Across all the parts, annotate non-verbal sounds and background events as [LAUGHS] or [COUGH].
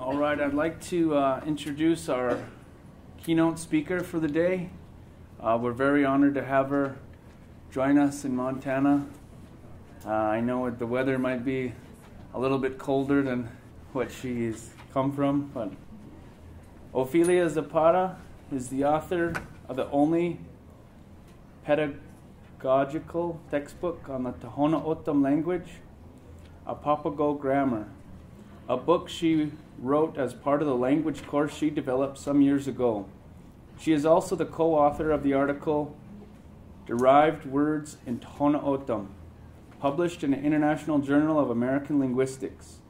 All right, I'd like to uh, introduce our keynote speaker for the day. Uh, we're very honored to have her join us in Montana. Uh, I know the weather might be a little bit colder than what she's come from, but Ofelia Zepeda is the author of the only pedagogical textbook on the Tohono O'odham language, a Papago grammar, a book she wrote as part of the language course she developed some years ago. She is also the co author of the article Derived Words in Tohono O'odham, published in the International Journal of American Linguistics.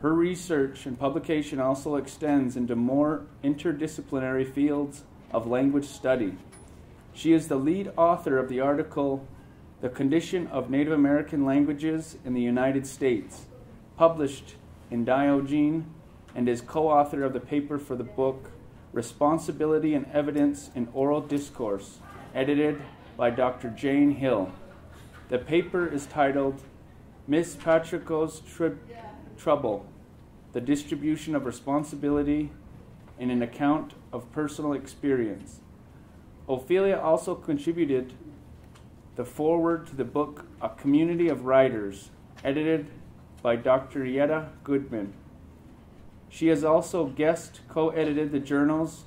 Her research and publication also extends into more interdisciplinary fields of language study. She is the lead author of the article The Condition of Native American Languages in the United States, published in Diogene and is co author of the paper for the book Responsibility and Evidence in Oral Discourse, edited by Dr. Jane Hill. The paper is titled Miss Patricio's Tri- Trouble The Distribution of Responsibility in an Account of Personal Experience. Ofelia also contributed the foreword to the book A Community of Writers, edited by Dr. Yetta Goodman. She has also guest co edited the journals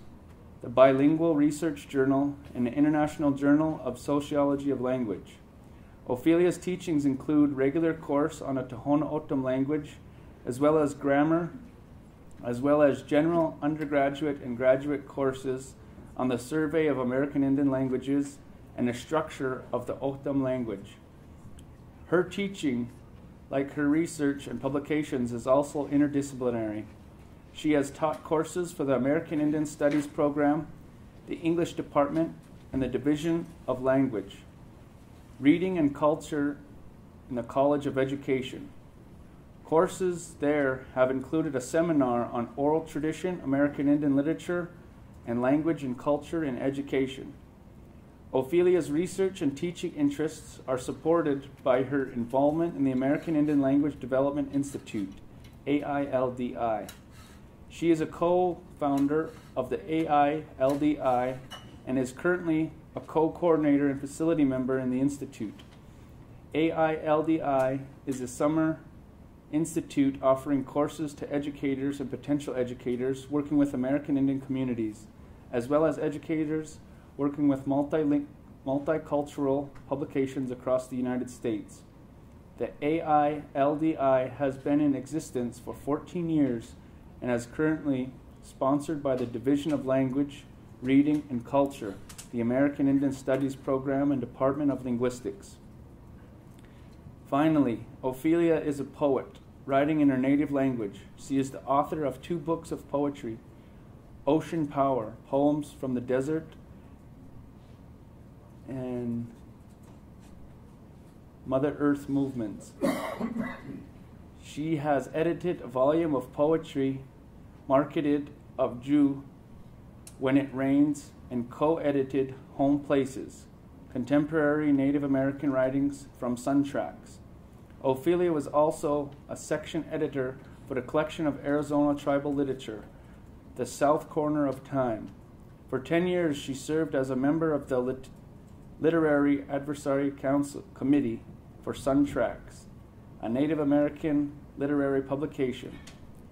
the Bilingual Research Journal and the International Journal of Sociology of Language. Ofelia's teachings include regular course on a Tohono O'odham language, as well as grammar, as well as general undergraduate and graduate courses on the survey of American Indian languages and the structure of the O'odham language. Her teaching, like her research and publications, is also interdisciplinary. She has taught courses for the American Indian Studies program, the English department, and the Division of Language, Reading and Culture in the College of Education. Courses there have included a seminar on oral tradition, American Indian literature, and language and culture in education. Ofelia's research and teaching interests are supported by her involvement in the American Indian Language Development Institute, AILDI. She is a co founder of the AILDI and is currently a co coordinator and facility member in the Institute. AILDI is a summer institute offering courses to educators and potential educators working with American Indian communities, as well as educators working with multi- multicultural publications across the United States. The AILDI has been in existence for 14 years and is currently sponsored by the Division of Language, Reading, and Culture, the American Indian Studies Program, and Department of Linguistics. Finally, Ofelia is a poet, writing in her native language. She is the author of two books of poetry Ocean Power, Poems from the Desert, and Mother Earth Movements. She has edited a volume of poetry marketed of Jew when it rains and co-edited Home Places, contemporary Native American writings from Sun Tracks. Ofelia was also a section editor for the collection of Arizona tribal literature, The South Corner of Time. For 10 years, she served as a member of the Lit- Literary Advisory Council Committee for Sun Tracks, a Native American literary publication.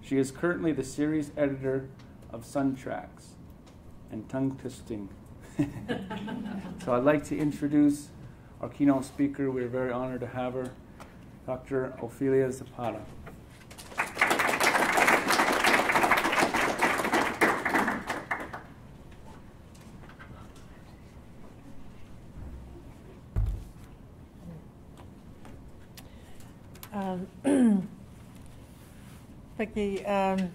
She is currently the series editor of Sun Tracks and tongue twisting. [LAUGHS] so I'd like to introduce our keynote speaker. We're very honored to have her, Dr. Ofelia Zepeda. Pagki um ehm,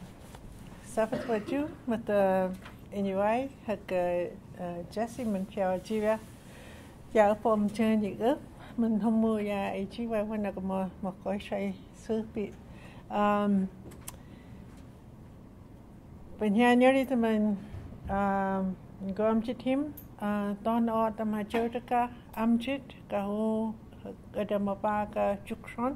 safat waju mat eh, inuai hak eh, eh, Jesse min kia jiwa ya pom chen ni ge min homu ya ai jiwa wana ko mo mo ko shai su pi um ehm, bên nhà nhớ đi thì mình ehm, gom chít him ton o tama chơi tất cả am chít cả hồ ở đầm ba cả chúc son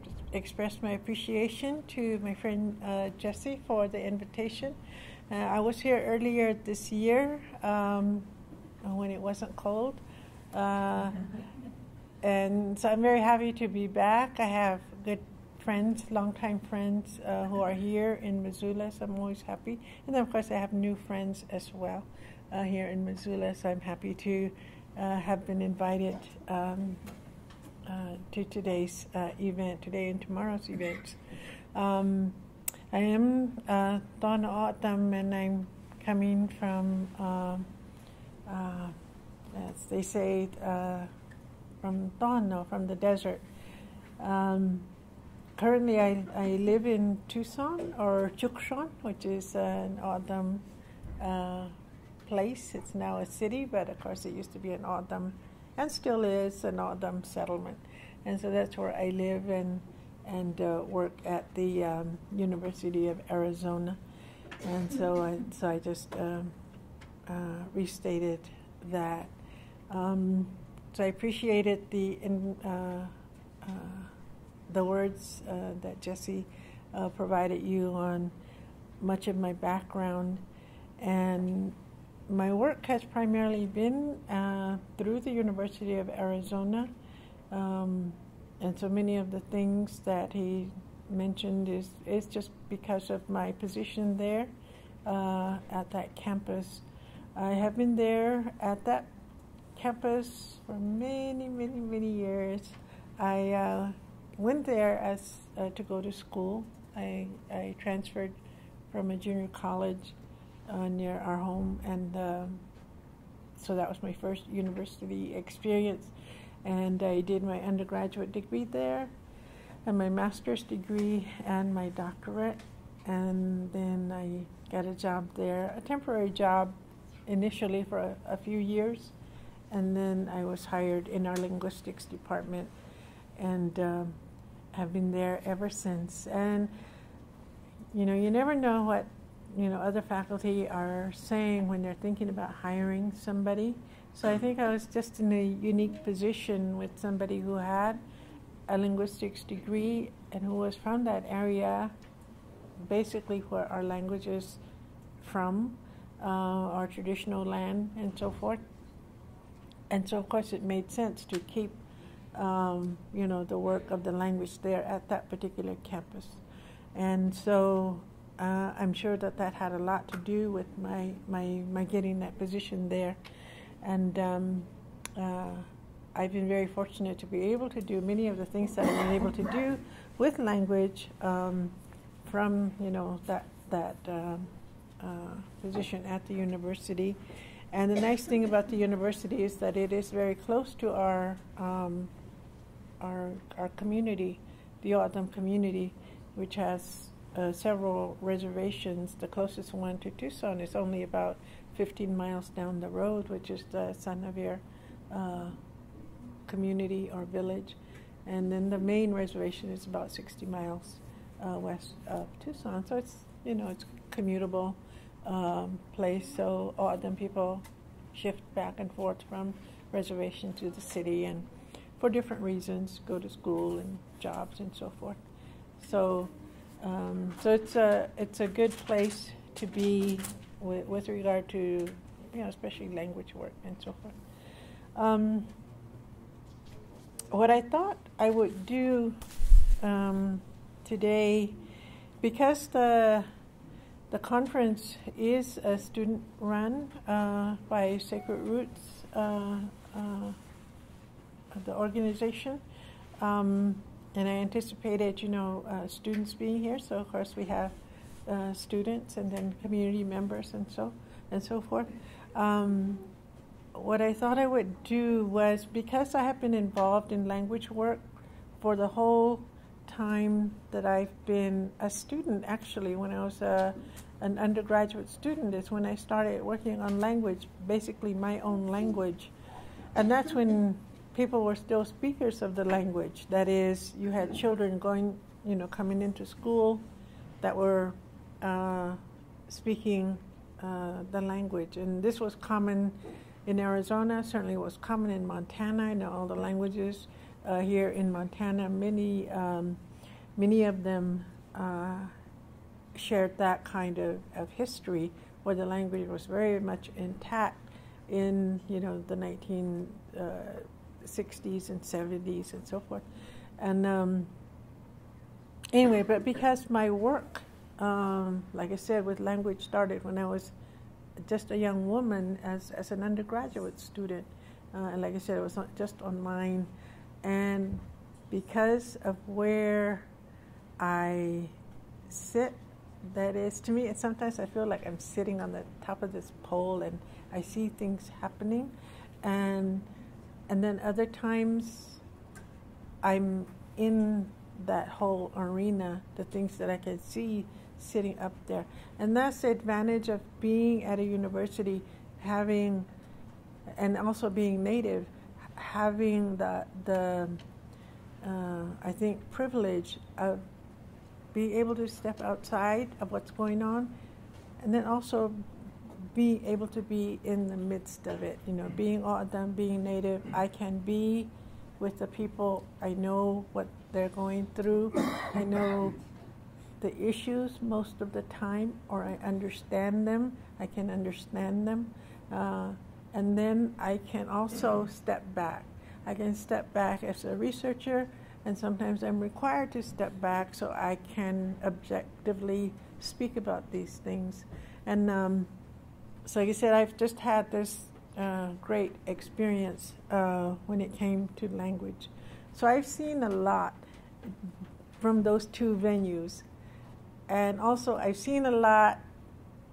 express my appreciation to my friend uh, Jesse for the invitation. Uh, I was here earlier this year um, when it wasn't cold. Uh, [LAUGHS] and so I'm very happy to be back. I have good friends, longtime friends uh, who are here in Missoula, so I'm always happy. And then, of course, I have new friends as well uh, here in Missoula, so I'm happy to uh, have been invited um, uh, to today's uh, event, today and tomorrow's events. Um, I am uh, O'odham, and I'm coming from, um, uh, as they say, uh, from Tohono, from the desert. Um, currently, I, I live in Tucson or Chukshan, which is an O'odham place. It's now a city, but of course, it used to be an O'odham and still is an O'odham settlement. And so that's where I live and and uh, work at the um, University of Arizona. And so I, so I just um, uh, restated that. Um, so I appreciated the in, uh, uh the words uh, that Jesse uh, provided you on much of my background and my work has primarily been uh, through the University of Arizona, um, and so many of the things that he mentioned is is just because of my position there uh, at that campus. I have been there at that campus for many, many, many years. I uh, went there as uh, to go to school. I I transferred from a junior college uh, near our home, and uh, so that was my first university experience. And I did my undergraduate degree there, and my master's degree, and my doctorate, and then I got a job there, a temporary job, initially for a, a few years, and then I was hired in our linguistics department, and um, have been there ever since. And you know, you never know what you know other faculty are saying when they're thinking about hiring somebody. So I think I was just in a unique position with somebody who had a linguistics degree and who was from that area, basically where our language is from, uh, our traditional land, and so forth. And so, of course, it made sense to keep, um, you know, the work of the language there at that particular campus. And so uh, I'm sure that that had a lot to do with my, my, my getting that position there. And um, uh, I've been very fortunate to be able to do many of the things that I've been able to do with language um, from, you know, that, that um, uh, position at the university. And the nice thing about the university is that it is very close to our, um, our, our community, the O'odham community, which has uh, several reservations. The closest one to Tucson is only about 15 miles down the road, which is the San Xavier uh, community or village. And then the main reservation is about 60 miles uh, west of Tucson. So it's, you know, it's commutable um, place. So often people shift back and forth from reservation to the city and for different reasons, go to school and jobs and so forth. So um, so it's a it's a good place to be with, with regard to you know especially language work and so forth. Um, what I thought I would do um, today, because the the conference is a student run uh, by Sacred Roots, uh, uh, the organization. Um, and I anticipated, you know, uh, students being here. So of course we have uh, students and then community members and so and so forth. Um, what I thought I would do was because I have been involved in language work for the whole time that I've been a student, actually, when I was a, an undergraduate student, is when I started working on language, basically my own language. And that's when people were still speakers of the language. That is, you had children going, you know, coming into school that were uh, speaking uh, the language. And this was common in Arizona, certainly was common in Montana. I know all the languages uh, here in Montana. Many, um, many of them uh, shared that kind of, of history where the language was very much intact in, you know, the 1960s uh, and 70s and so forth. And um, anyway, but because my work, um, like I said, with language started when I was just a young woman as, as an undergraduate student. Uh, and like I said, it was just online. And because of where I sit, that is, to me, and sometimes I feel like I'm sitting on the top of this pole and I see things happening. And, and then other times I'm in that whole arena, the things that I can see sitting up there. And that's the advantage of being at a university, having, and also being native, having the, the uh, I think, privilege of being able to step outside of what's going on, and then also be able to be in the midst of it. You know, being all them being native, I can be with the people. I know what they're going through. I know the issues most of the time, or I understand them. I can understand them. Uh, and then I can also step back. I can step back as a researcher, and sometimes I'm required to step back so I can objectively speak about these things. And um, so, like I said, I've just had this uh, great experience uh, when it came to language. So I've seen a lot from those two venues. And also, I've seen a lot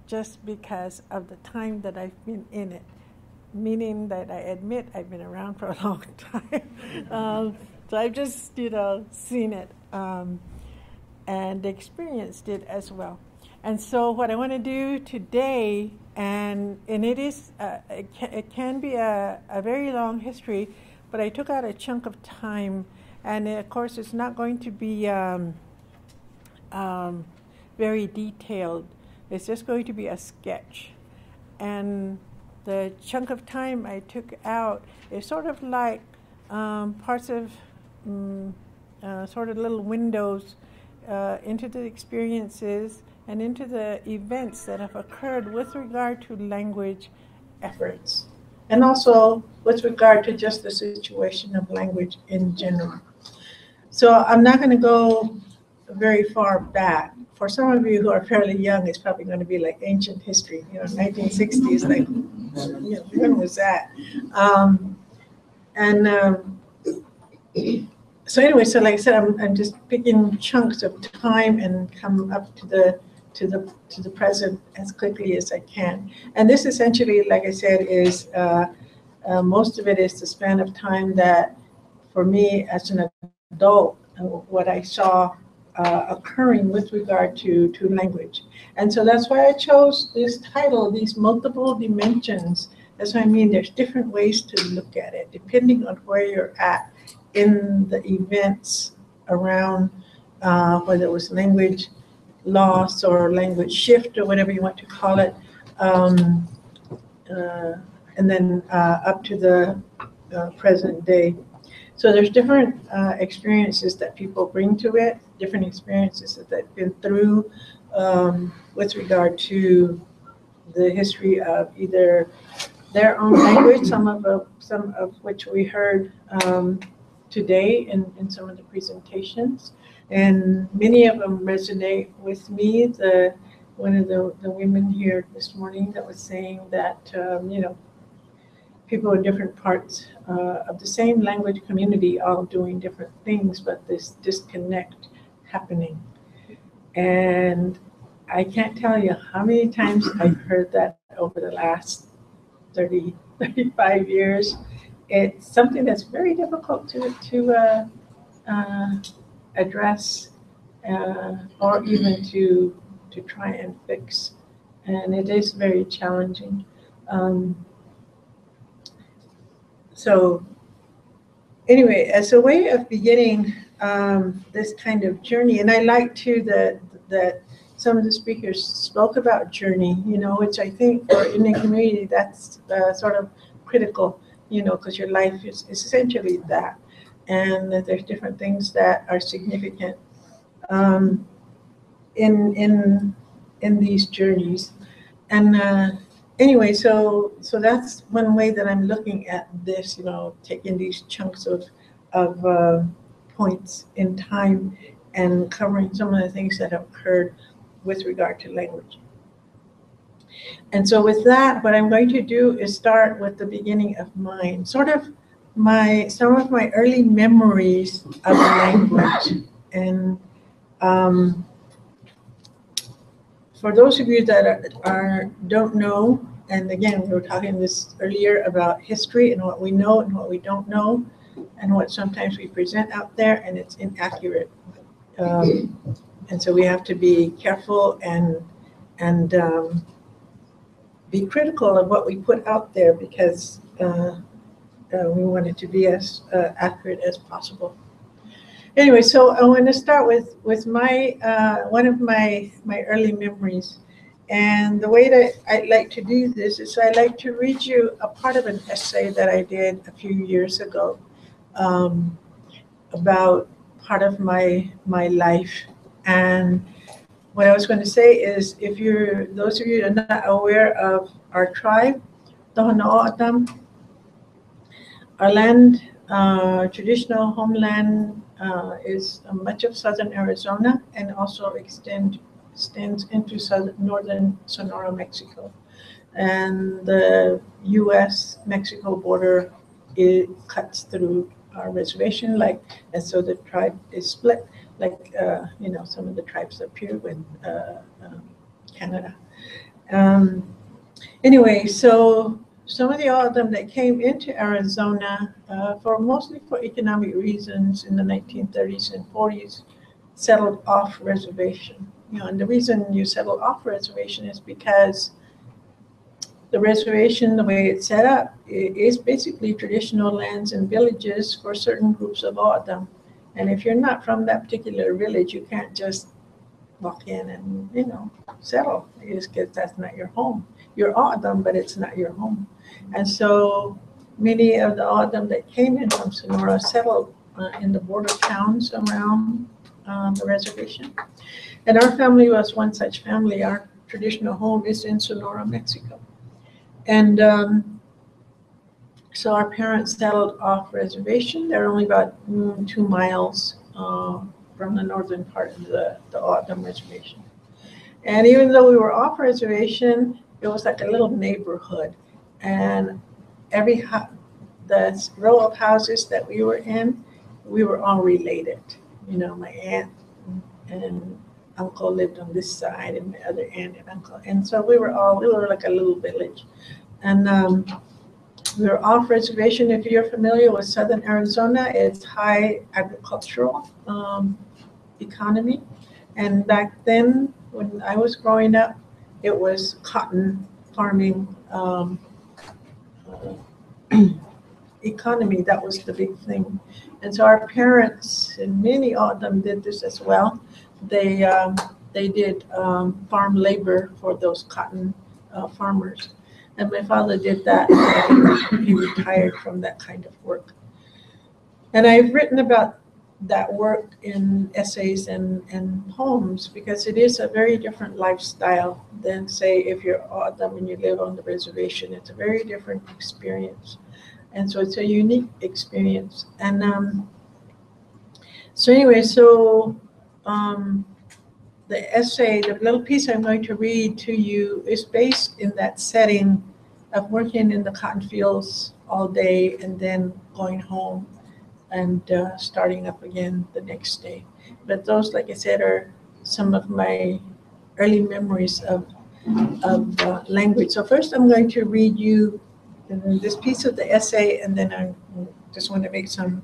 just because of the time that I've been in it, meaning that I admit I've been around for a [LAUGHS] long time. um, so I've just, you know, seen it um, and experienced it as well. And so, what I want to do today, and and it is, uh, it, can, it, can, be a, a very long history, but I took out a chunk of time, and of course, it's not going to be. Um, um, very detailed. It's just going to be a sketch. And the chunk of time I took out is sort of like um, parts of um, uh, sort of little windows uh, into the experiences and into the events that have occurred with regard to language efforts, and also with regard to just the situation of language in general. So I'm not going to go very far back. For some of you who are fairly young, it's probably going to be like ancient history. You know, 1960s, like, you know, when was that? Um, and um, so anyway, so like I said, I'm, I'm just picking chunks of time and come up to the to the to the present as quickly as I can. And this essentially, like I said, is uh, uh, most of it is the span of time that, for me as an adult, uh, what I saw uh, occurring with regard to, to language. And so that's why I chose this title, these multiple dimensions. That's what I mean. There's different ways to look at it, depending on where you're at in the events around uh, whether it was language loss or language shift or whatever you want to call it. Um, uh, and then uh, up to the uh, present day. So there's different uh, experiences that people bring to it, different experiences that they've been through um, with regard to the history of either their own language, some of some of which we heard um, today in, in some of the presentations, and many of them resonate with me. The one of the, the women here this morning that was saying that um, you know people in different parts uh, of the same language community all doing different things, but this disconnect happening. And I can't tell you how many times I've heard that over the last 30, 35 years. It's something that's very difficult to, to uh, uh, address uh, or even to to try and fix. And it is very challenging. Um, so anyway, as a way of beginning um, this kind of journey, and I like too that that some of the speakers spoke about journey, you know, which I think for in the community that's uh, sort of critical, you know, because your life is, is essentially that, and that there's different things that are significant um, in in in these journeys, and. Uh, anyway, so so that's one way that I'm looking at this. You know, taking these chunks of of uh, points in time and covering some of the things that have occurred with regard to language. And so with that, what I'm going to do is start with the beginning of mine, sort of my some of my early memories of language. And um, for those of you that are, are, don't know, and again, we were talking this earlier about history and what we know and what we don't know, and what sometimes we present out there, and it's inaccurate. Um, and so we have to be careful and and um, be critical of what we put out there because uh, uh, we want it to be as uh, accurate as possible. Anyway, so I want to start with with my uh, one of my my early memories, and the way that I like to do this is I like to read you a part of an essay that I did a few years ago um, about part of my my life and what I was going to say is, if you're those of you that are not aware of our tribe, Tohono our land, uh, traditional homeland uh, is much of southern Arizona and also extend extends into southern, northern Sonora, Mexico. And the U.S. Mexico border it cuts through our reservation, like, and so the tribe is split like uh, you know some of the tribes up here with uh, um, Canada. Um, anyway, so some of the of them that came into Arizona uh, for mostly for economic reasons in the 1930s and 40s settled off reservation. You know, and the reason you settle off reservation is because the reservation, the way it's set up, is basically traditional lands and villages for certain groups of O'odham. And if you're not from that particular village, you can't just walk in and, you know, settle. Just because that's not your home. You're O'odham, but it's not your home. And so many of the O'odham that came in from Sonora settled uh, in the border towns around um, the reservation. And our family was one such family. Our traditional home is in Sonora, Mexico. And um, so our parents settled off reservation. They're only about mm, two miles uh, from the northern part of the, the reservation. And even though we were off reservation, it was like a little neighborhood. And every the row of houses that we were in, we were all related. You know, my aunt and uncle lived on this side, and my other aunt and uncle. And so we were all, we were like a little village. And um, we're off reservation. If you're familiar with Southern Arizona, it's high agricultural um, economy. And back then, when I was growing up, it was cotton farming um, economy. That was the big thing. And so our parents, and many of them did this as well. They um, they did um, farm labor for those cotton uh, farmers. And my father did that. he retired from that kind of work. And I've written about that work in essays and, and poems because it is a very different lifestyle than, say, if you're O'odham and you live on the reservation. It's a very different experience. And so it's a unique experience. And um, so, anyway, so um, the essay, the little piece I'm going to read to you, is based in that setting of working in the cotton fields all day and then going home and uh, starting up again the next day. But those, like I said, are some of my early memories of, of uh, language. So first I'm going to read you this piece of the essay and then I just want to make some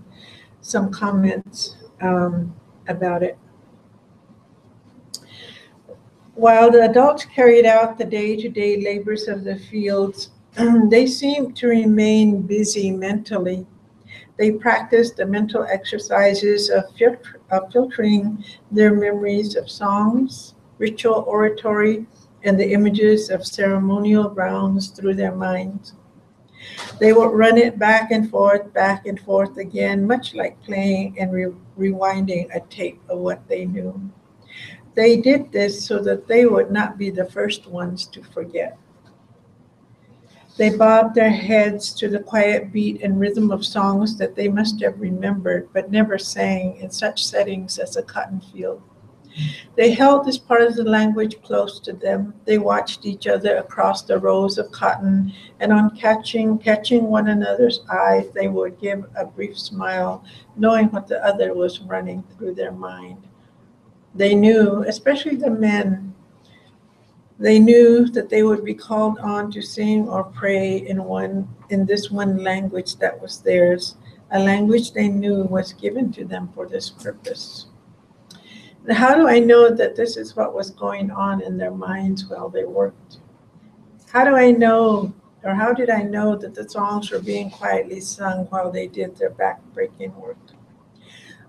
some comments. Um, about it. While the adults carried out the day to day labors of the fields, [CLEARS THROAT] they seemed to remain busy mentally. They practiced the mental exercises of, filter- of filtering their memories of songs, ritual oratory, and the images of ceremonial rounds through their minds. They would run it back and forth, back and forth again, much like playing and re- rewinding a tape of what they knew. They did this so that they would not be the first ones to forget. They bobbed their heads to the quiet beat and rhythm of songs that they must have remembered but never sang in such settings as a cotton field. They held this part of the language close to them. They watched each other across the rows of cotton, and on catching catching one another's eyes, they would give a brief smile, knowing what the other was running through their mind. They knew, especially the men, they knew that they would be called on to sing or pray in one in this one language that was theirs, a language they knew was given to them for this purpose. And how do I know that this is what was going on in their minds while they worked? How do I know, or how did I know that the songs were being quietly sung while they did their back-breaking work?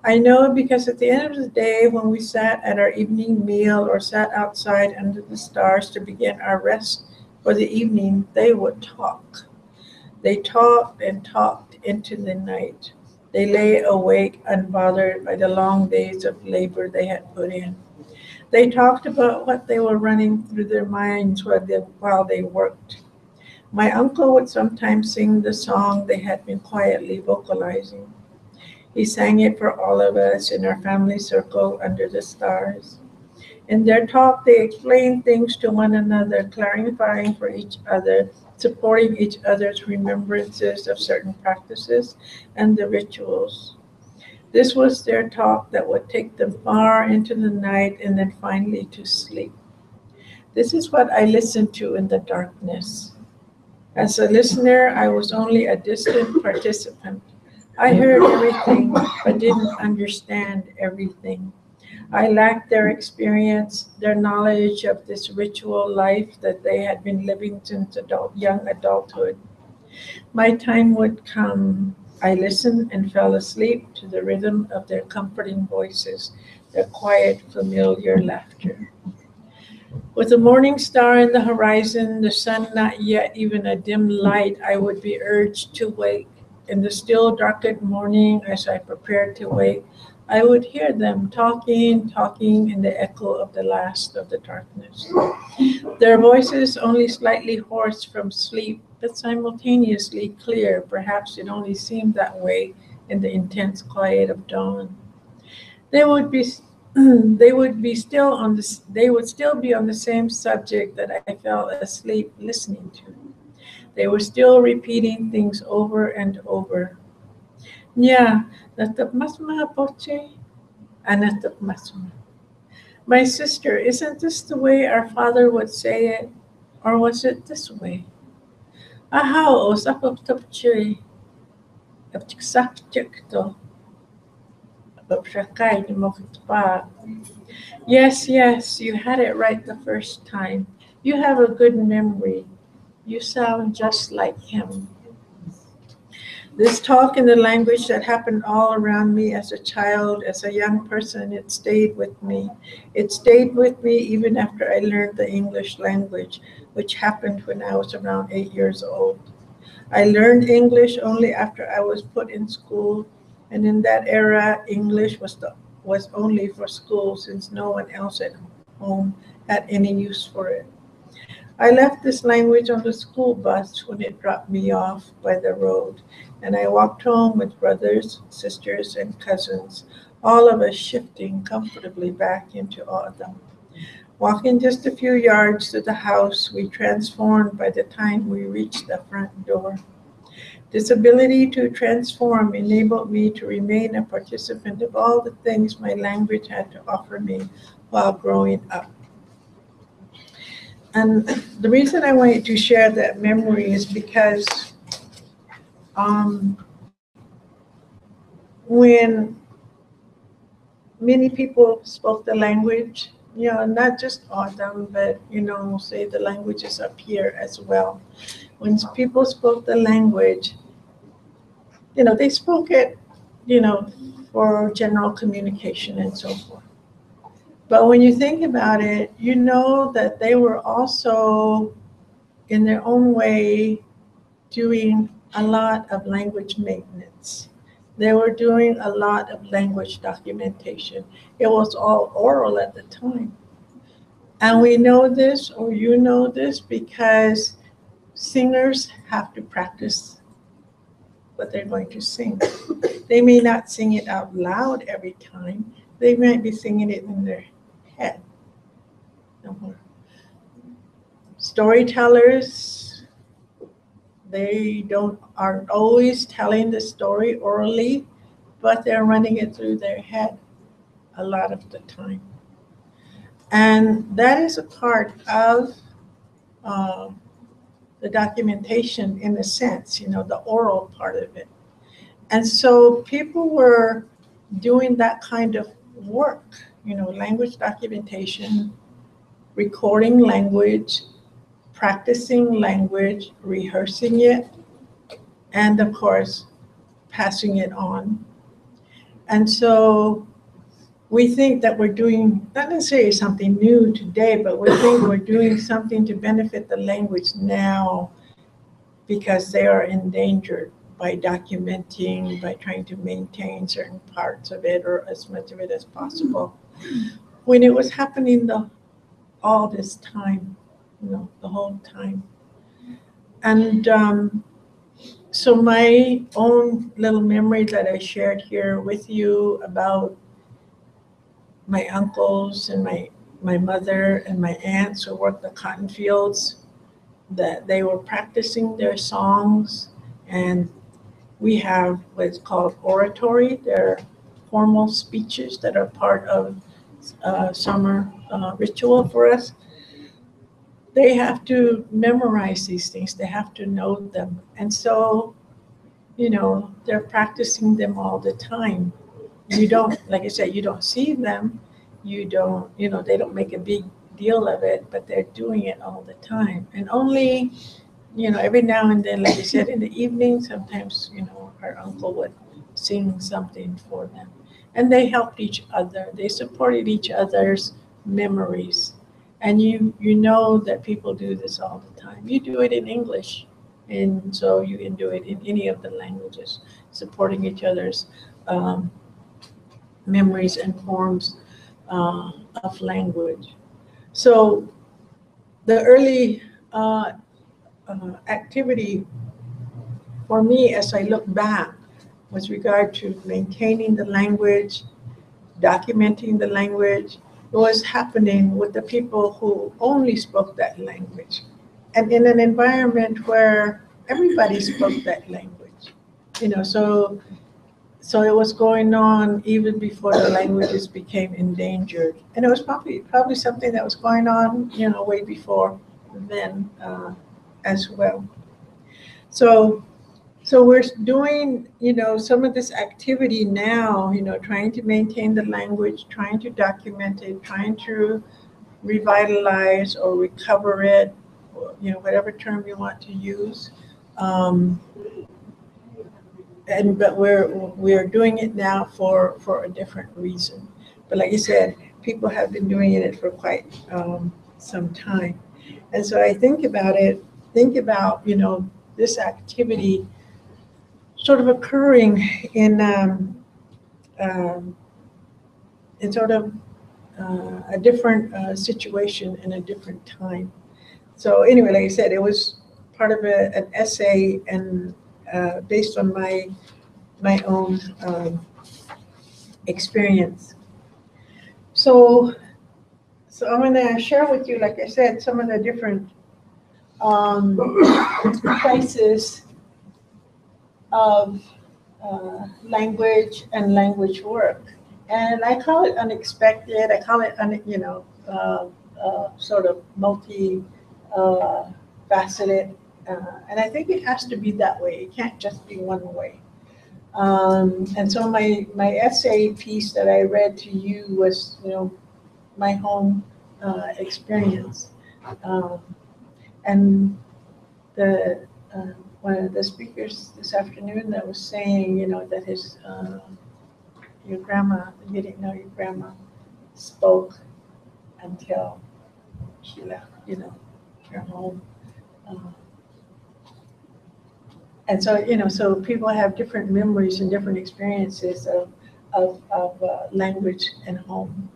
I know because at the end of the day, when we sat at our evening meal or sat outside under the stars to begin our rest for the evening, they would talk. They talked and talked into the night. They lay awake, unbothered by the long days of labor they had put in. They talked about what they were running through their minds while they, while they worked. My uncle would sometimes sing the song they had been quietly vocalizing. He sang it for all of us in our family circle under the stars. In their talk, they explained things to one another, clarifying for each other, supporting each other's remembrances of certain practices and the rituals. This was their talk that would take them far into the night and then finally to sleep. This is what I listened to in the darkness. As a listener, I was only a distant participant. I heard everything, but didn't understand everything. I lacked their experience, their knowledge of this ritual life that they had been living since adult, young adulthood. My time would come. I listened and fell asleep to the rhythm of their comforting voices, their quiet, familiar laughter. With the morning star in the horizon, the sun not yet even a dim light, I would be urged to wake in the still darkened morning, as I prepared to wake, I would hear them talking, talking in the echo of the last of the darkness. Their voices only slightly hoarse from sleep, but simultaneously clear. Perhaps it only seemed that way in the intense quiet of dawn. They would be [CLEARS THROAT] they would be still on this they would still be on the same subject that I fell asleep listening to. They were still repeating things over and over. My sister, isn't this the way our father would say it? Or was it this way? Yes, yes, you had it right the first time. You have a good memory. You sound just like him. This talk in the language that happened all around me as a child, as a young person, it stayed with me. It stayed with me even after I learned the English language, which happened when I was around eight years old. I learned English only after I was put in school, and in that era, English was the, was only for school since no one else at home had any use for it. I left this language on the school bus when it dropped me off by the road, and I walked home with brothers, sisters, and cousins, all of us shifting comfortably back into O'odham. Walking just a few yards to the house, we transformed by the time we reached the front door. This ability to transform enabled me to remain a participant of all the things my language had to offer me while growing up. And the reason I wanted to share that memory is because um, when many people spoke the language, you know, not just O'odham, but, you know, say the languages up here as well. When people spoke the language, you know, they spoke it, you know, for general communication and so forth. But when you think about it, you know that they were also, in their own way, doing a lot of language maintenance. They were doing a lot of language documentation. It was all oral at the time. And we know this, or you know this, because singers have to practice what they're going to sing. They may not sing it out loud every time, they might be singing it in their head. Storytellers, they don't aren't always telling the story orally, but they're running it through their head a lot of the time. And that is a part of uh, the documentation in a sense, you know, the oral part of it. And so people were doing that kind of work, you know, language documentation, recording language, practicing language, rehearsing it, and of course, passing it on. And so we think that we're doing not necessarily something new today, but we think we're doing something to benefit the language now because they are endangered by documenting, by trying to maintain certain parts of it or as much of it as possible. When it was happening the all this time, you know, the whole time. And um, so my own little memory that I shared here with you about my uncles and my my mother and my aunts who worked the cotton fields that they were practicing their songs and we have what's called oratory they're formal speeches that are part of uh, summer uh, ritual for us they have to memorize these things they have to know them and so you know they're practicing them all the time you don't, like I said, you don't see them. You don't, you know, they don't make a big deal of it, but they're doing it all the time. And only, you know, every now and then, like I said, in the evening, sometimes, you know, our uncle would sing something for them. And they helped each other. They supported each other's memories. And you you know that people do this all the time. You do it in English, and so you can do it in any of the languages, supporting each other's um, memories and forms uh, of language. So the early uh, uh, activity for me as I look back with regard to maintaining the language, documenting the language, it was happening with the people who only spoke that language. And in an environment where everybody spoke that language. You know, so so it was going on even before the languages became endangered, and it was probably probably something that was going on, you know, way before then uh, as well. So, so we're doing, you know, some of this activity now, you know, trying to maintain the language, trying to document it, trying to revitalize or recover it, you know, whatever term you want to use. Um, and but we're we're doing it now for for a different reason. But like you said, people have been doing it for quite um, some time, and so I think about it. Think about you know this activity sort of occurring in um, um, in sort of uh, a different uh, situation in a different time. So anyway, like I said, it was part of a, an essay and uh, based on my my own um, experience. So, so I'm going to share with you, like I said, some of the different um, [COUGHS] places of uh, language and language work. And I call it unexpected. I call it, un, you know, uh, uh, sort of multi uh, uh, and I think it has to be that way. It can't just be one way. Um, and so my, my essay piece that I read to you was, you know, my home uh, experience. Um, and the one of the speakers this afternoon that was saying, you know, that his uh, your grandma, you didn't know your grandma spoke until she left, you know, her home. Um, and so, you know, so people have different memories and different experiences of, of, of uh, language and home.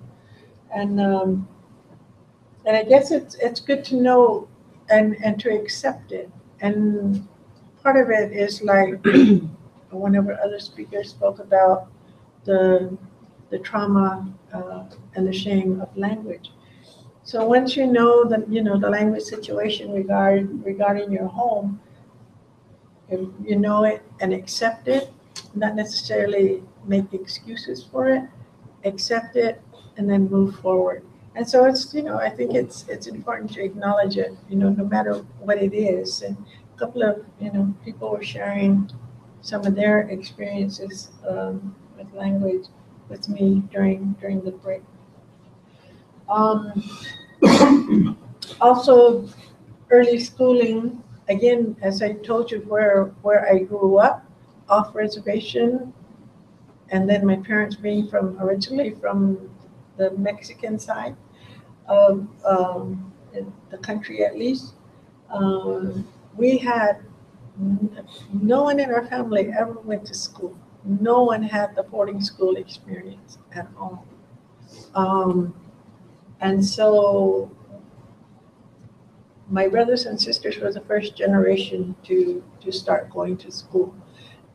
And, um, and I guess it's, it's good to know and, and to accept it. And part of it is like [CLEARS THROAT] whenever other speakers spoke about the, the trauma uh, and the shame of language. So once you know the, you know, the language situation regard, regarding your home, if you know it and accept it, not necessarily make excuses for it, accept it, and then move forward. And so it's, you know, I think it's it's important to acknowledge it, you know, no matter what it is. And couple of, you know, people were sharing some of their experiences um, with language with me during during the break. Um, [COUGHS] also, early schooling again, as I told you, where where I grew up, off reservation, and then my parents being from originally from the Mexican side of um, the country, at least, um, we had no one in our family ever went to school. No one had the boarding school experience at all. Um, and so my brothers and sisters were the first generation to, to start going to school.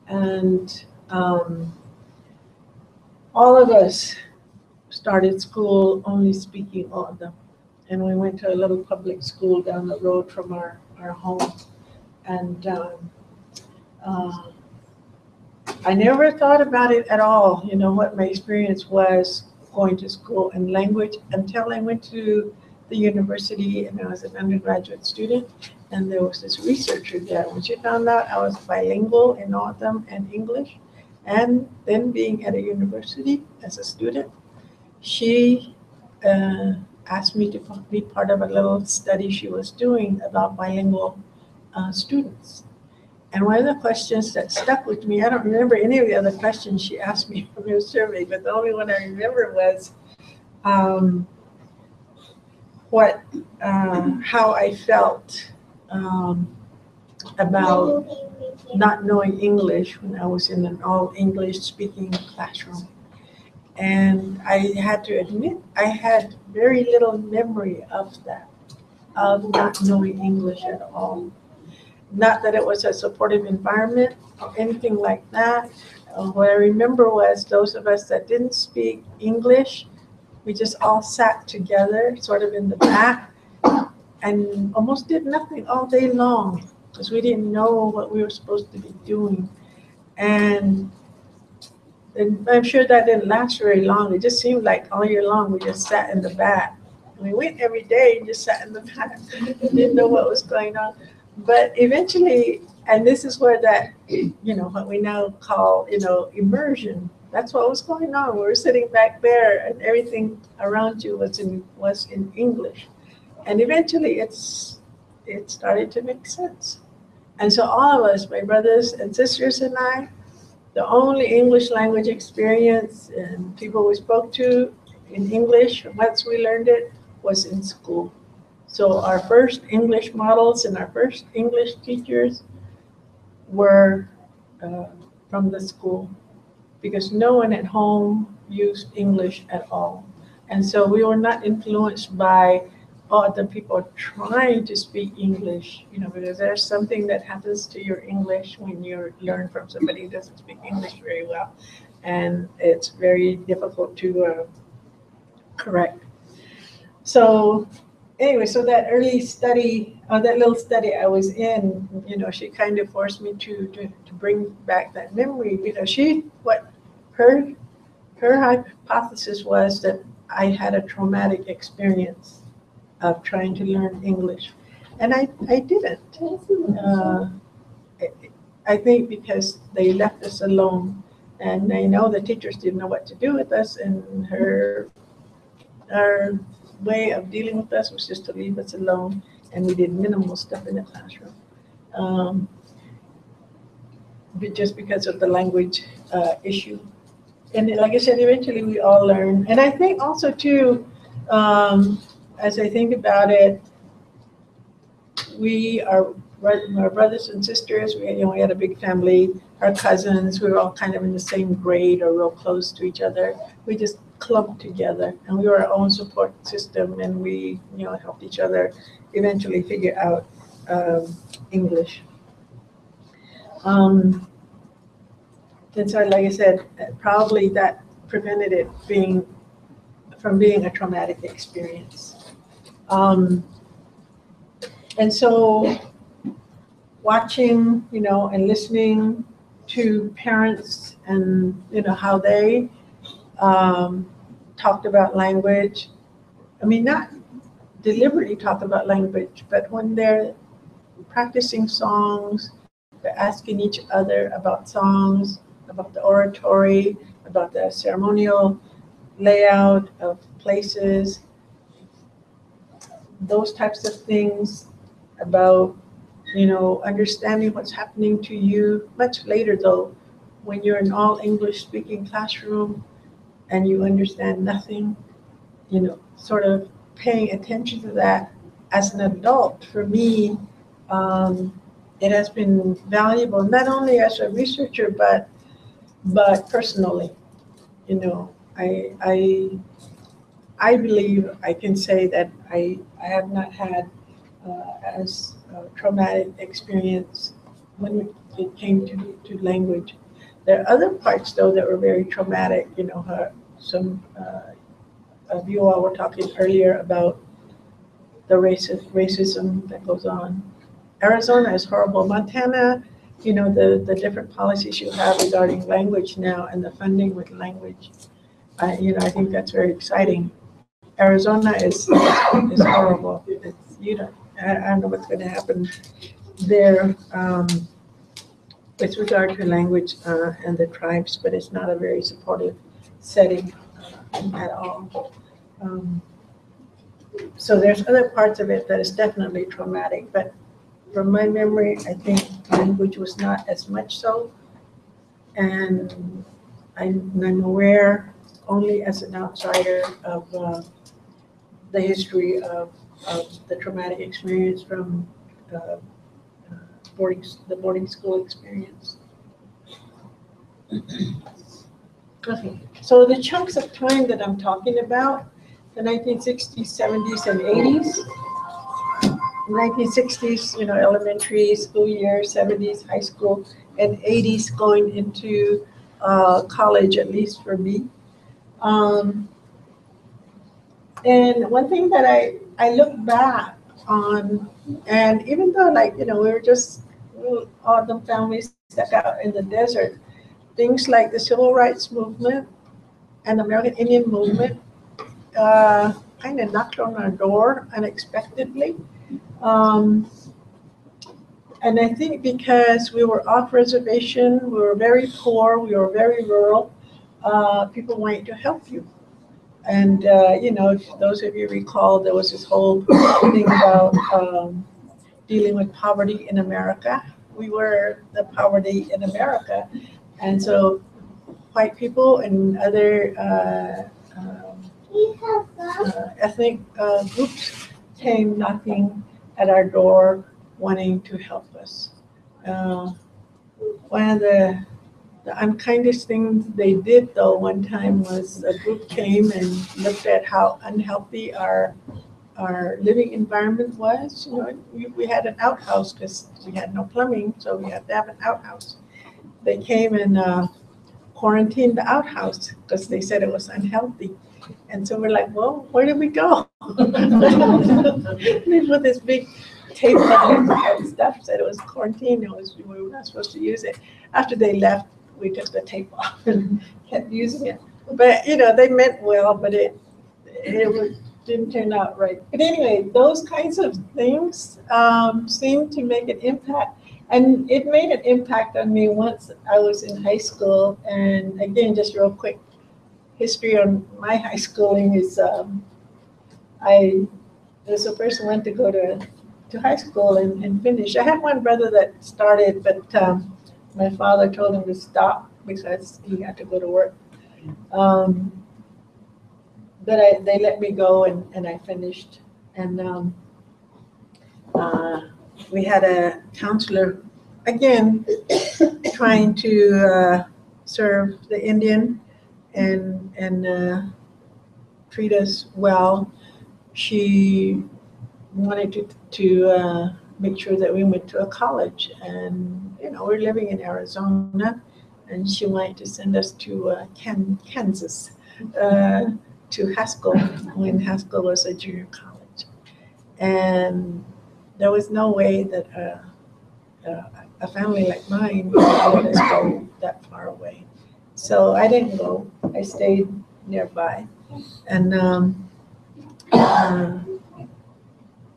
And um, all of us started school only speaking O'odham. And we went to a little public school down the road from our, our home. And um, uh, I never thought about it at all, you know, what my experience was going to school in language until I went to the university and I was an undergraduate student. And there was this researcher there. When she found out I was bilingual in O'odham and English, and then being at a university as a student, she uh, asked me to be part of a little study she was doing about bilingual uh, students. And one of the questions that stuck with me, I don't remember any of the other questions she asked me [LAUGHS] from her survey, but the only one I remember was, um, what uh, how I felt um, about not knowing English when I was in an all English speaking classroom. And I had to admit, I had very little memory of that, of not knowing English at all. Not that it was a supportive environment or anything like that. Uh, what I remember was those of us that didn't speak English we just all sat together, sort of in the back, and almost did nothing all day long because we didn't know what we were supposed to be doing. And, and I'm sure that didn't last very long. It just seemed like all year long we just sat in the back. We went every day and just sat in the [LAUGHS] back, and didn't know what was going on. But eventually, and this is where that, you know, what we now call, you know, immersion that's what was going on. We were sitting back there, and everything around you was in was in English, and eventually it's it started to make sense. And so all of us, my brothers and sisters and I, the only English language experience and people we spoke to in English once we learned it was in school. So our first English models and our first English teachers were uh, from the school because no one at home used English at all. And so we were not influenced by other people trying to speak English, you know, because there's something that happens to your English when you learn from somebody who doesn't speak English very well. And it's very difficult to uh, correct. So anyway, so that early study, uh, that little study I was in, you know, she kind of forced me to, to, to bring back that memory because she, what her her hypothesis was that I had a traumatic experience of trying to learn English, and I I didn't. Uh, I think because they left us alone And I know the teachers didn't know what to do with us, and her, our way of dealing with us was just to leave us alone, and we did minimal stuff in the classroom. Um, just because of the language uh, issue. And like I said, eventually we all learn. And I think also too, um, as I think about it, we are my brothers and sisters. We, you know, we had a big family. Our cousins, we were all kind of in the same grade or real close to each other. We just clumped together, and we were our own support system, and we, you know, helped each other eventually figure out um, English. Um, and so, like I said, probably that prevented it being from being a traumatic experience. Um, and so, watching, you know, and listening to parents and you know how they um, talked about language. I mean, not deliberately talk about language, but when they're practicing songs, they're asking each other about songs, about the oratory, about the ceremonial layout of places, those types of things about, you know, understanding what's happening to you much later though, when you're in all English speaking classroom and you understand nothing, you know, sort of paying attention to that as an adult for me, um, it has been valuable, not only as a researcher, but but personally, you know, I I I believe I can say that I I have not had uh, as traumatic experience when it came to, to language. There are other parts though that were very traumatic. You know, her, some uh, of you all were talking earlier about the racist racism that goes on. Arizona is horrible. Montana you know, the, the different policies you have regarding language now and the funding with language. I, you know, I think that's very exciting. Arizona is is horrible. It's, you know, I, I don't know what's going to happen there um, with regard to language uh, and the tribes, but it's not a very supportive setting uh, at all. Um, so there's other parts of it that is definitely traumatic, but from my memory, I think language was not as much so. And I'm, I'm aware only as an outsider of uh, the history of, of the traumatic experience from uh, boarding, the boarding school experience. okay, so the chunks of time that I'm talking about, the 1960s, 70s, and 80s, 1960s, you know, elementary school year, 70s, high school, and 80s going into uh, college, at least for me. Um, and one thing that I, I look back on, and even though, like, you know, we were just all the families stuck out in the desert, things like the civil rights movement and American Indian movement uh, kind of knocked on our door unexpectedly. Um, and I think because we were off reservation, we were very poor, we were very rural, uh, people wanted to help you. And, uh, you know, if those of you recall, there was this whole thing about um, dealing with poverty in America. We were the poverty in America. And so white people and other uh, um, uh ethnic uh, groups came knocking at our door wanting to help us. Uh, one of the, the unkindest thing they did though one time was a group came and looked at how unhealthy our our living environment was. You know, we, we had an outhouse because we had no plumbing, so we had to have an outhouse. They came and uh, quarantined the outhouse because they said it was unhealthy. And so we're like, well, where did we go? [LAUGHS] they put this big tape on it and stuff, said it was quarantine, it was, we were not supposed to use it. After they left, we took the tape off [LAUGHS] and kept using it. But, you know, they meant well, but it, it was, didn't turn out right. But anyway, those kinds of things um, seem to make an impact. and it made an impact on me once I was in high school. And again, just real quick history on my high schooling is um, I was the first one to go to, to high school and, and finish. I had one brother that started, but um, my father told him to stop because he had to go to work. Um, but I, they let me go and, and I finished. And um, uh, we had a counselor, again, trying to uh, serve the Indian and, and uh, treat us well. She wanted to, to uh, make sure that we went to a college. And, you know, we're living in Arizona, and she wanted to send us to uh, Kansas, uh, to Haskell, when Haskell was a junior college. And there was no way that uh, uh, a family like mine would let us go that far away. So I didn't go. I stayed nearby. And um, uh,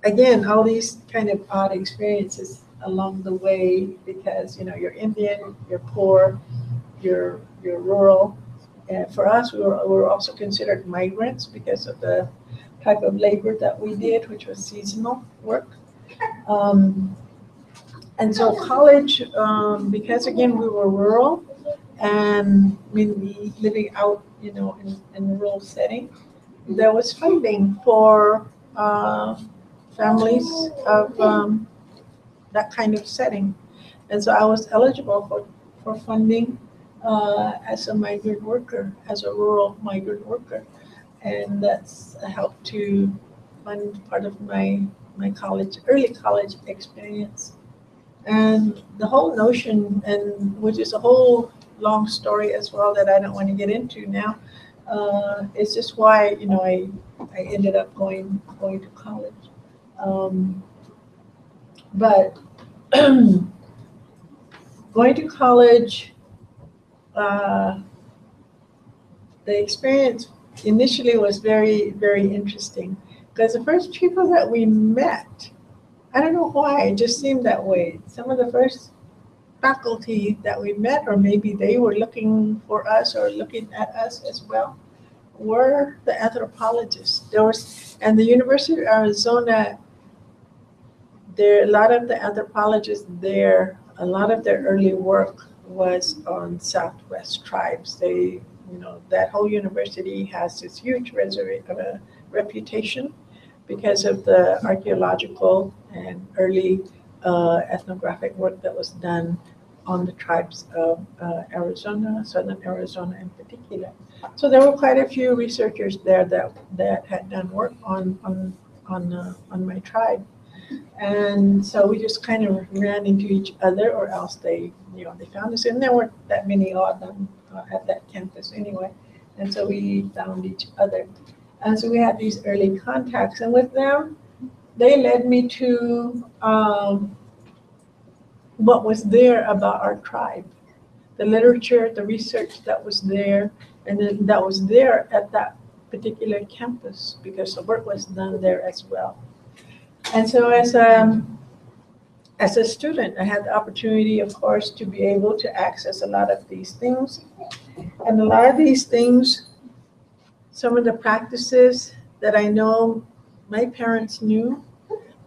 again, all these kind of odd experiences along the way because you know you're Indian, you're poor, you're you're rural. And for us, we were, we were also considered migrants because of the type of labor that we did, which was seasonal work. Um, and so college, um, because again we were rural, and I living out, you know, in, in rural setting, there was funding for uh, families of um, that kind of setting, and so I was eligible for for funding uh, as a migrant worker, as a rural migrant worker, and that's helped to fund part of my my college, early college experience. And the whole notion, and which is a whole long story as well that I don't want to get into now, uh, is just why you know I I ended up going going to college. Um, but [CLEARS THROAT] going to college, uh, the experience initially was very very interesting because the first people that we met, I don't know why, it just seemed that way. Some of the first faculty that we met, or maybe they were looking for us or looking at us as well, were the anthropologists. There was, and the University of Arizona, there a lot of the anthropologists there. A lot of their early work was on Southwest tribes. They, you know, that whole university has this huge uh, reputation because of the archaeological and early uh, ethnographic work that was done on the tribes of uh, Arizona, southern Arizona in particular. So there were quite a few researchers there that, that had done work on, on, on, uh, on my tribe. And so we just kind of ran into each other, or else they, you know, they found us. And there weren't that many of them uh, at that campus anyway. And so we found each other. And so we had these early contacts, and with them, they led me to um, what was there about our tribe, the literature, the research that was there, and then that was there at that particular campus because the work was done there as well. And so as a as a student, I had the opportunity, of course, to be able to access a lot of these things. And a lot of these things some of the practices that I know my parents knew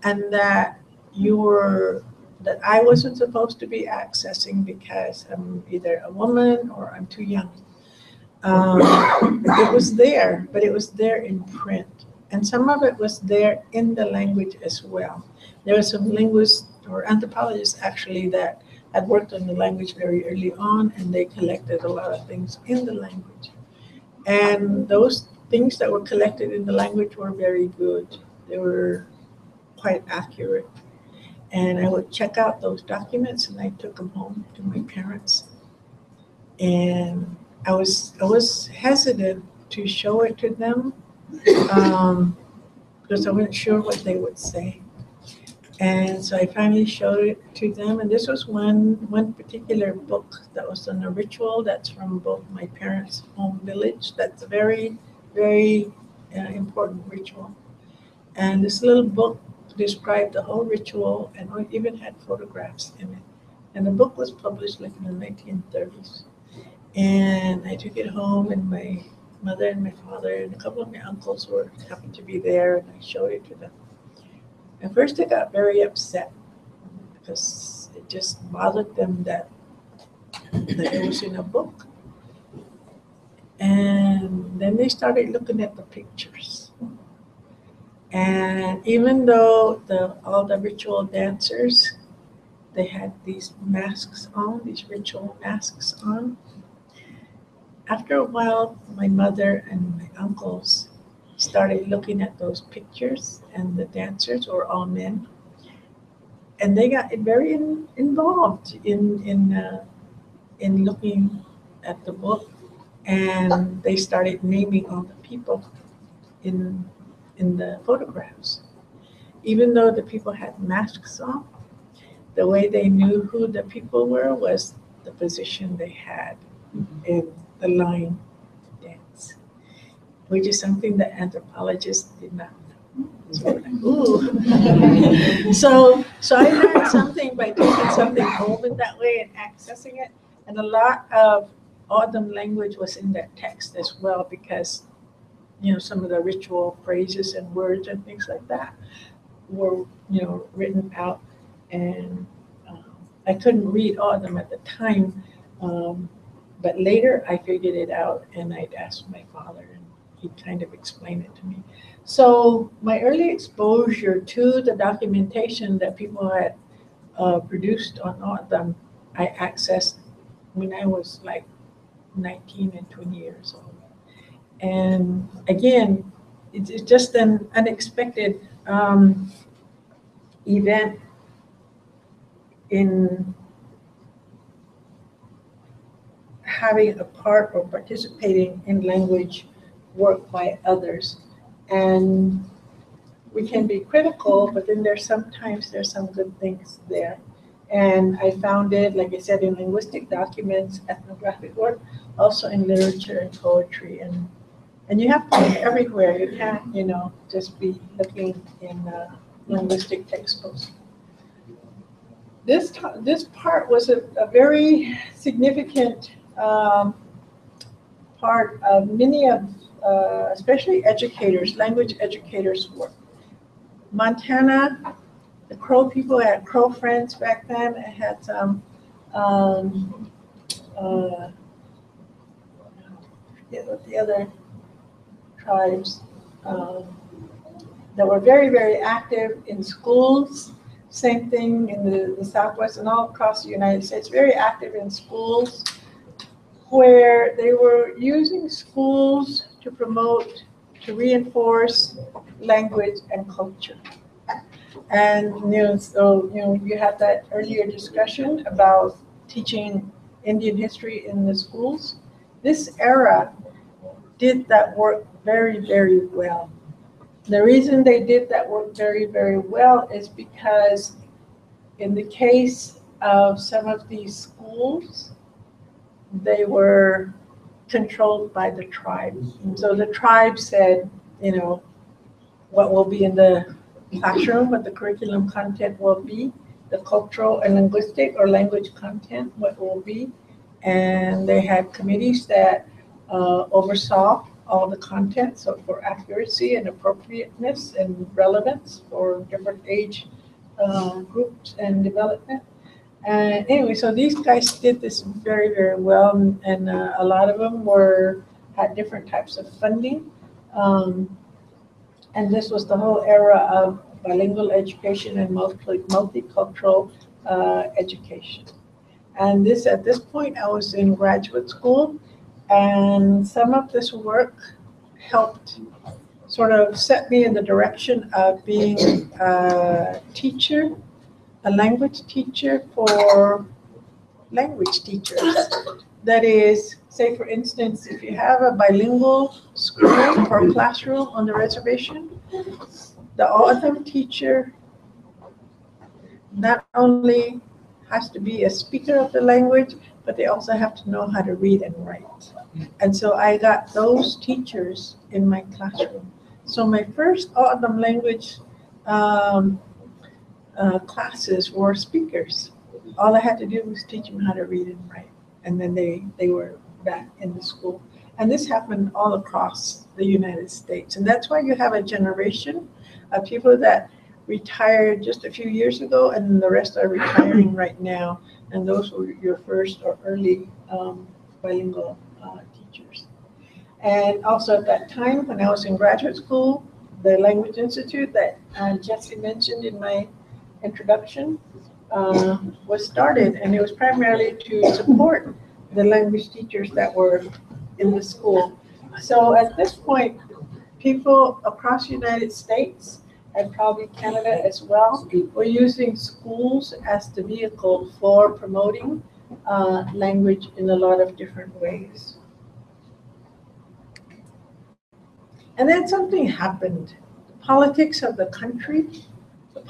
and that you were that I wasn't supposed to be accessing because I'm either a woman or I'm too young. Um, it was there, but it was there in print. And some of it was there in the language as well. There were some linguists or anthropologists actually that had worked on the language very early on and they collected a lot of things in the language. And those things that were collected in the language were very good. They were quite accurate. And I would check out those documents and I took them home to my parents. And I was I was hesitant to show it to them um, because I wasn't sure what they would say. And so I finally showed it to them. And this was one one particular book that was on a ritual that's from both my parents' home village. That's a very, very uh, important ritual. And this little book described the whole ritual and even had photographs in it. And the book was published like in the 1930s. And I took it home, and my mother and my father and a couple of my uncles were happened to be there, and I showed it to them. At first, they got very upset because it just bothered them that, that it was in a book. And then they started looking at the pictures. And even though the all the ritual dancers, they had these masks on, these ritual masks on. After a while, my mother and my uncles started looking at those pictures, and the dancers were all men, and they got very in, involved in in uh, in looking at the book, and they started naming all the people in in the photographs. Even though the people had masks on, the way they knew who the people were was the position they had in the line dance, which is something that anthropologists did not know. So, like, ooh. [LAUGHS] so, so I learned something by taking something home in that way and accessing it. And a lot of O'odham language was in that text as well because, you know, some of the ritual phrases and words and things like that were, you know, written out. And um, I couldn't read them at the time. Um, but later I figured it out and I'd ask my father and he'd kind of explain it to me. So my early exposure to the documentation that people had uh, produced on them, I accessed when I was like 19 and 20 years old. And again, it's just an unexpected um, event in having a part or participating in language work by others. And we can be critical, but then there's sometimes there's some good things there. And I found it, like I said, in linguistic documents, ethnographic work, also in literature and poetry. And and you have to look everywhere. You can't, you know, just be looking in uh, linguistic textbooks. This, this part was a, a very significant um, part of many of, uh, especially educators, language educators' work. Montana, the Crow people had Crow friends back then. It had some, um, uh, yeah, what the other tribes um, that were very, very active in schools. Same thing in the, the Southwest and all across the United States, very active in schools where they were using schools to promote, to reinforce language and culture. And you know, so you know, you had that earlier discussion about teaching Indian history in the schools. This era did that work very, very well. The reason they did that work very, very well is because in the case of some of these schools, they were controlled by the tribe. And so the tribe said, you know, what will be in the classroom, what the curriculum content will be, the cultural and linguistic or language content, what will be. And they had committees that uh, oversaw all the content, so for accuracy and appropriateness and relevance for different age uh, groups and development. And anyway, so these guys did this very, very well, and, uh, a lot of them were had different types of funding. Um, and this was the whole era of bilingual education and multi, multicultural uh, education. And this at this point, I was in graduate school, and some of this work helped sort of set me in the direction of being a teacher a language teacher for language teachers. That is, say for instance, if you have a bilingual school or classroom on the reservation, the O'odham teacher not only has to be a speaker of the language, but they also have to know how to read and write. And so I got those teachers in my classroom. So my first O'odham language um, uh, classes were speakers. all I had to do was teach them how to read and write. And then they, they were back in the school. And this happened all across the United States. And that's why you have a generation of people that retired just a few years ago, and the rest are retiring right now. And those were your first or early um, bilingual uh, teachers. And also at that time, when I was in graduate school, the Language Institute that uh, Jesse mentioned in my introduction uh, was started, and it was primarily to support the language teachers that were in the school. So at this point, people across the United States and probably Canada as well were using schools as the vehicle for promoting uh, language in a lot of different ways. And then something happened. The politics of the country,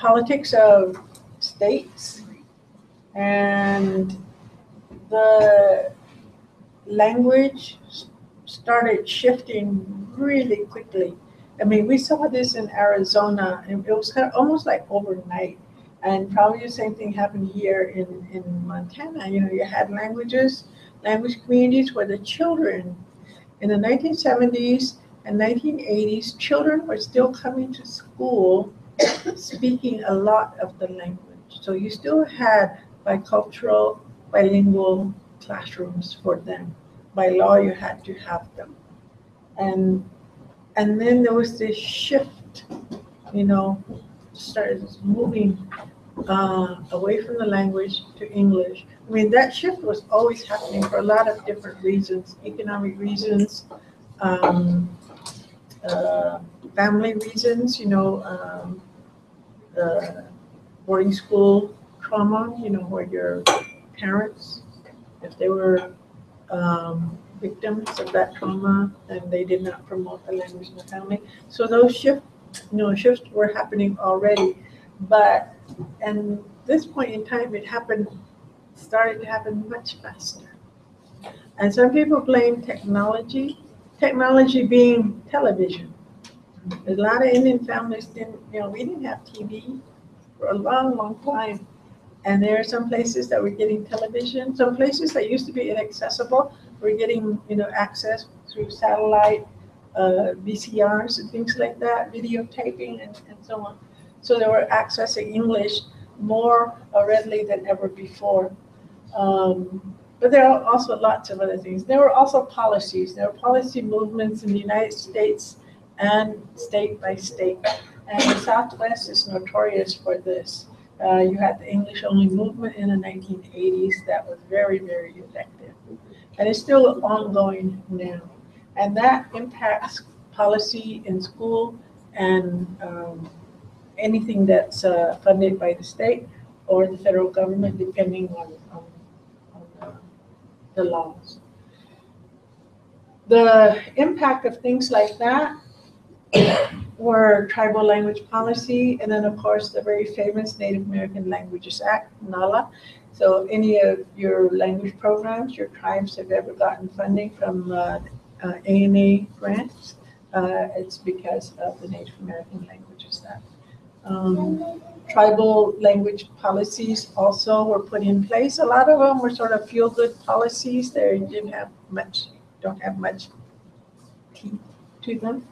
politics of states, and the language started shifting really quickly. I mean, we saw this in Arizona, and it was kind of almost like overnight. And probably the same thing happened here in, in Montana. You know, you had languages, language communities where the children in the 1970s and 1980s, children were still coming to school speaking a lot of the language. So you still had bicultural, bilingual classrooms for them. By law, you had to have them. And and then there was this shift, you know, started moving uh, away from the language to English. I mean, that shift was always happening for a lot of different reasons, economic reasons, um, uh, family reasons, you know, um, boarding school trauma, you know, where your parents, if they were um, victims of that trauma and they did not promote the language in the family. So those shift, you know, shifts were happening already. But and this point in time, it happened, started to happen much faster. And some people blame technology, technology being television. A lot of Indian families didn't, you know, we didn't have TV for a long, long time. And there are some places that were getting television, some places that used to be inaccessible were getting, you know, access through satellite, uh, VCRs and things like that, videotaping and, and so on. So they were accessing English more readily than ever before. Um, but there are also lots of other things. There were also policies. There were policy movements in the United States and state by state. And the Southwest is notorious for this. Uh, you had the English only movement in the 1980s that was very, very effective. And it's still ongoing now. And that impacts policy in school and um, anything that's uh, funded by the state or the federal government, depending on, on, on the, the laws. The impact of things like that were tribal language policy, and then of course the very famous Native American Languages Act, NALA. So any of your language programs, your tribes have ever gotten funding from uh, uh, ANA grants, uh, it's because of the Native American Languages Act. Um, tribal language policies also were put in place. A lot of them were sort of feel-good policies. They didn't have much, don't have much teeth to them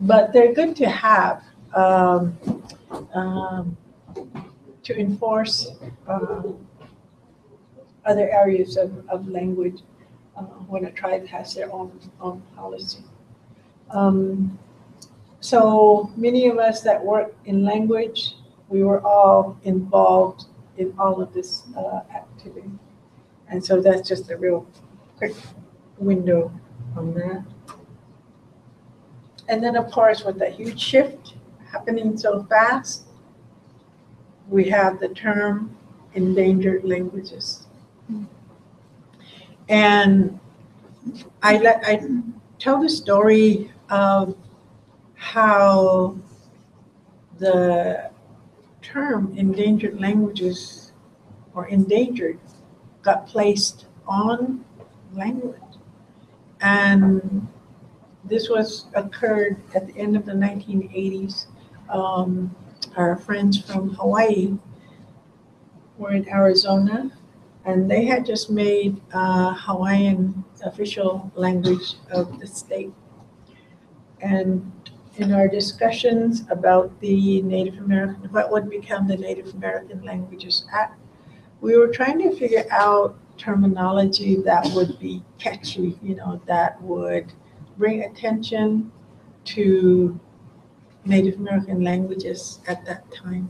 but they're good to have um, um, to enforce uh, other areas of, of language uh, when a tribe has their own, own policy. Um, so many of us that work in language, we were all involved in all of this uh, activity. And so that's just a real quick window on that. And then, of course, with the huge shift happening so fast, we have the term endangered languages. And I, I tell the story of how the term endangered languages or endangered got placed on language. And this was occurred at the end of the 1980s. Um, our friends from Hawaii were in Arizona, and they had just made uh, Hawaiian official language of the state. And in our discussions about the Native American, what would become the Native American Languages Act, we were trying to figure out terminology that would be catchy, you know, that would bring attention to Native American languages at that time.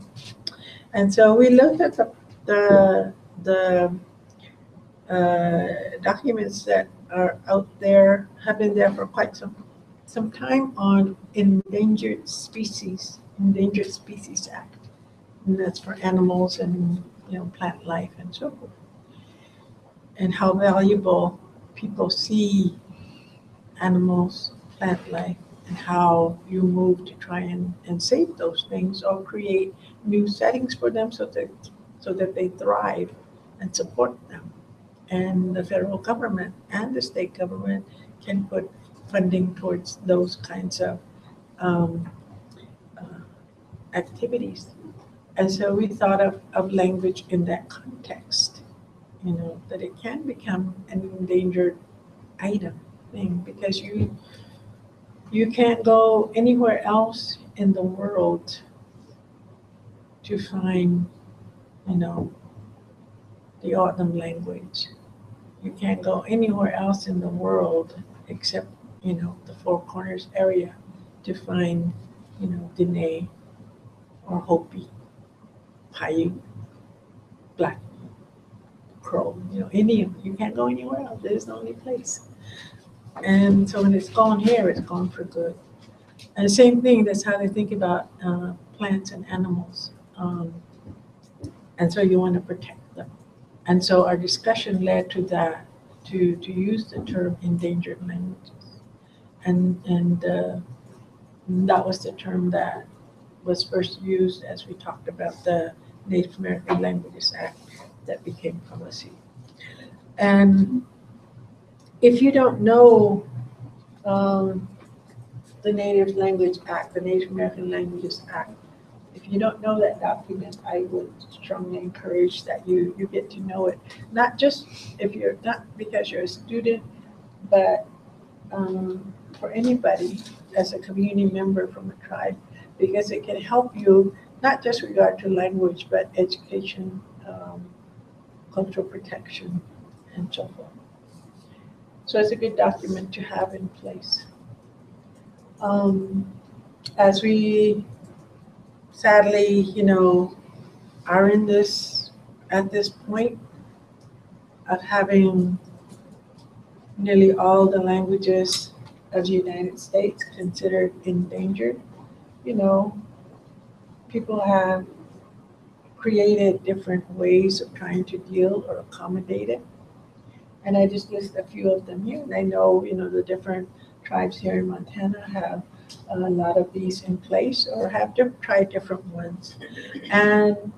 And so we looked at the, the, the uh, documents that are out there, have been there for quite some, some time on endangered species, Endangered Species Act. And that's for animals and, you know, plant life and so forth. And how valuable people see animals, plant life, and how you move to try and, and save those things or create new settings for them so that so that they thrive and support them. And the federal government and the state government can put funding towards those kinds of um, uh, activities. And so we thought of, of language in that context, you know, that it can become an endangered item thing because you you can't go anywhere else in the world to find, you know, the O'odham language. You can't go anywhere else in the world except, you know, the Four Corners area to find, you know, Dene or Hopi, Paiute, Black Crow, you know, Indian. You can't go anywhere else. There's the only place. And so when it's gone here, it's gone for good. And the same thing, that's how they think about uh, plants and animals. Um, and so you want to protect them. And so our discussion led to that, to, to use the term endangered languages. And, and uh, that was the term that was first used as we talked about the Native American Languages Act that became policy. And if you don't know um, the Native Language Act, the Native American Languages Act, if you don't know that document, I would strongly encourage that you, you get to know it. Not just if you're not because you're a student, but um, for anybody as a community member from a tribe, because it can help you not just regard to language, but education, um, cultural protection, and so forth. So it's a good document to have in place. Um, as we sadly, you know, are in this, at this point of having nearly all the languages of the United States considered endangered, you know, people have created different ways of trying to deal or accommodate it. And I just list a few of them here. And I know, you know, the different tribes here in Montana have a lot of these in place or have to try different ones. And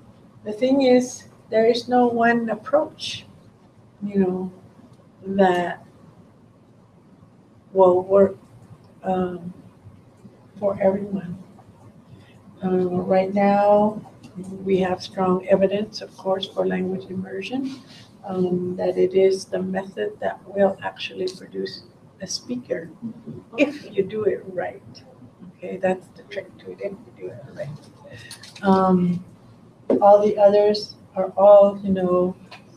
the thing is, there is no one approach, you know, that will work um, for everyone. Uh, right now, we have strong evidence, of course, for language immersion um, that it is the method that will actually produce a speaker if you do it right. Okay, that's the trick to it, if you do it right. Um, all the others are all, you know,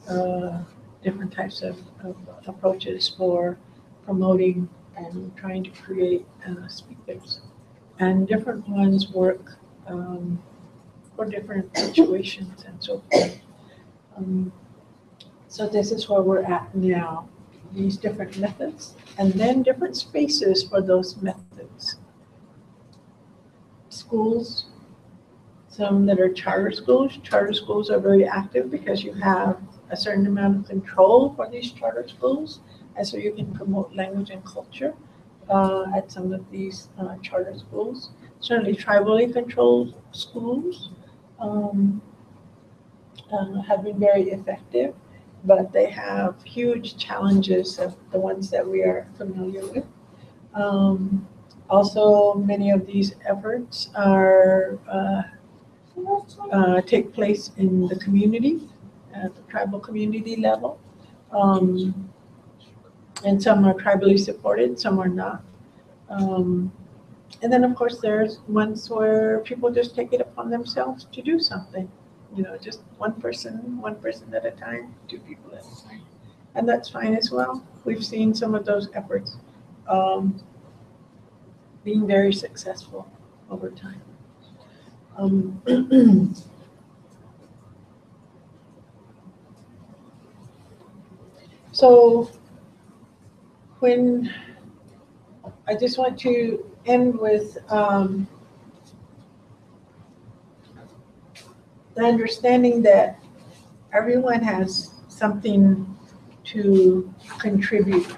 uh, different types of, of, approaches for promoting and trying to create uh, speakers. And different ones work um, for different situations and so forth. Um, so this is where we're at now, these different methods, and then different spaces for those methods. Schools, some that are charter schools. Charter schools are very active because you have a certain amount of control for these charter schools, and so you can promote language and culture uh, at some of these uh, charter schools. Certainly, tribally controlled schools um, uh, have been very effective but they have huge challenges of the ones that we are familiar with. Um, also, many of these efforts are uh, uh, take place in the community, at the tribal community level. Um, and some are tribally supported, some are not. Um, and then, of course, there's ones where people just take it upon themselves to do something. You know, just one person, one person at a time, two people at a time. And that's fine as well. We've seen some of those efforts um, being very successful over time. Um, [CLEARS THROAT] so when I just want to end with um, the understanding that everyone has something to contribute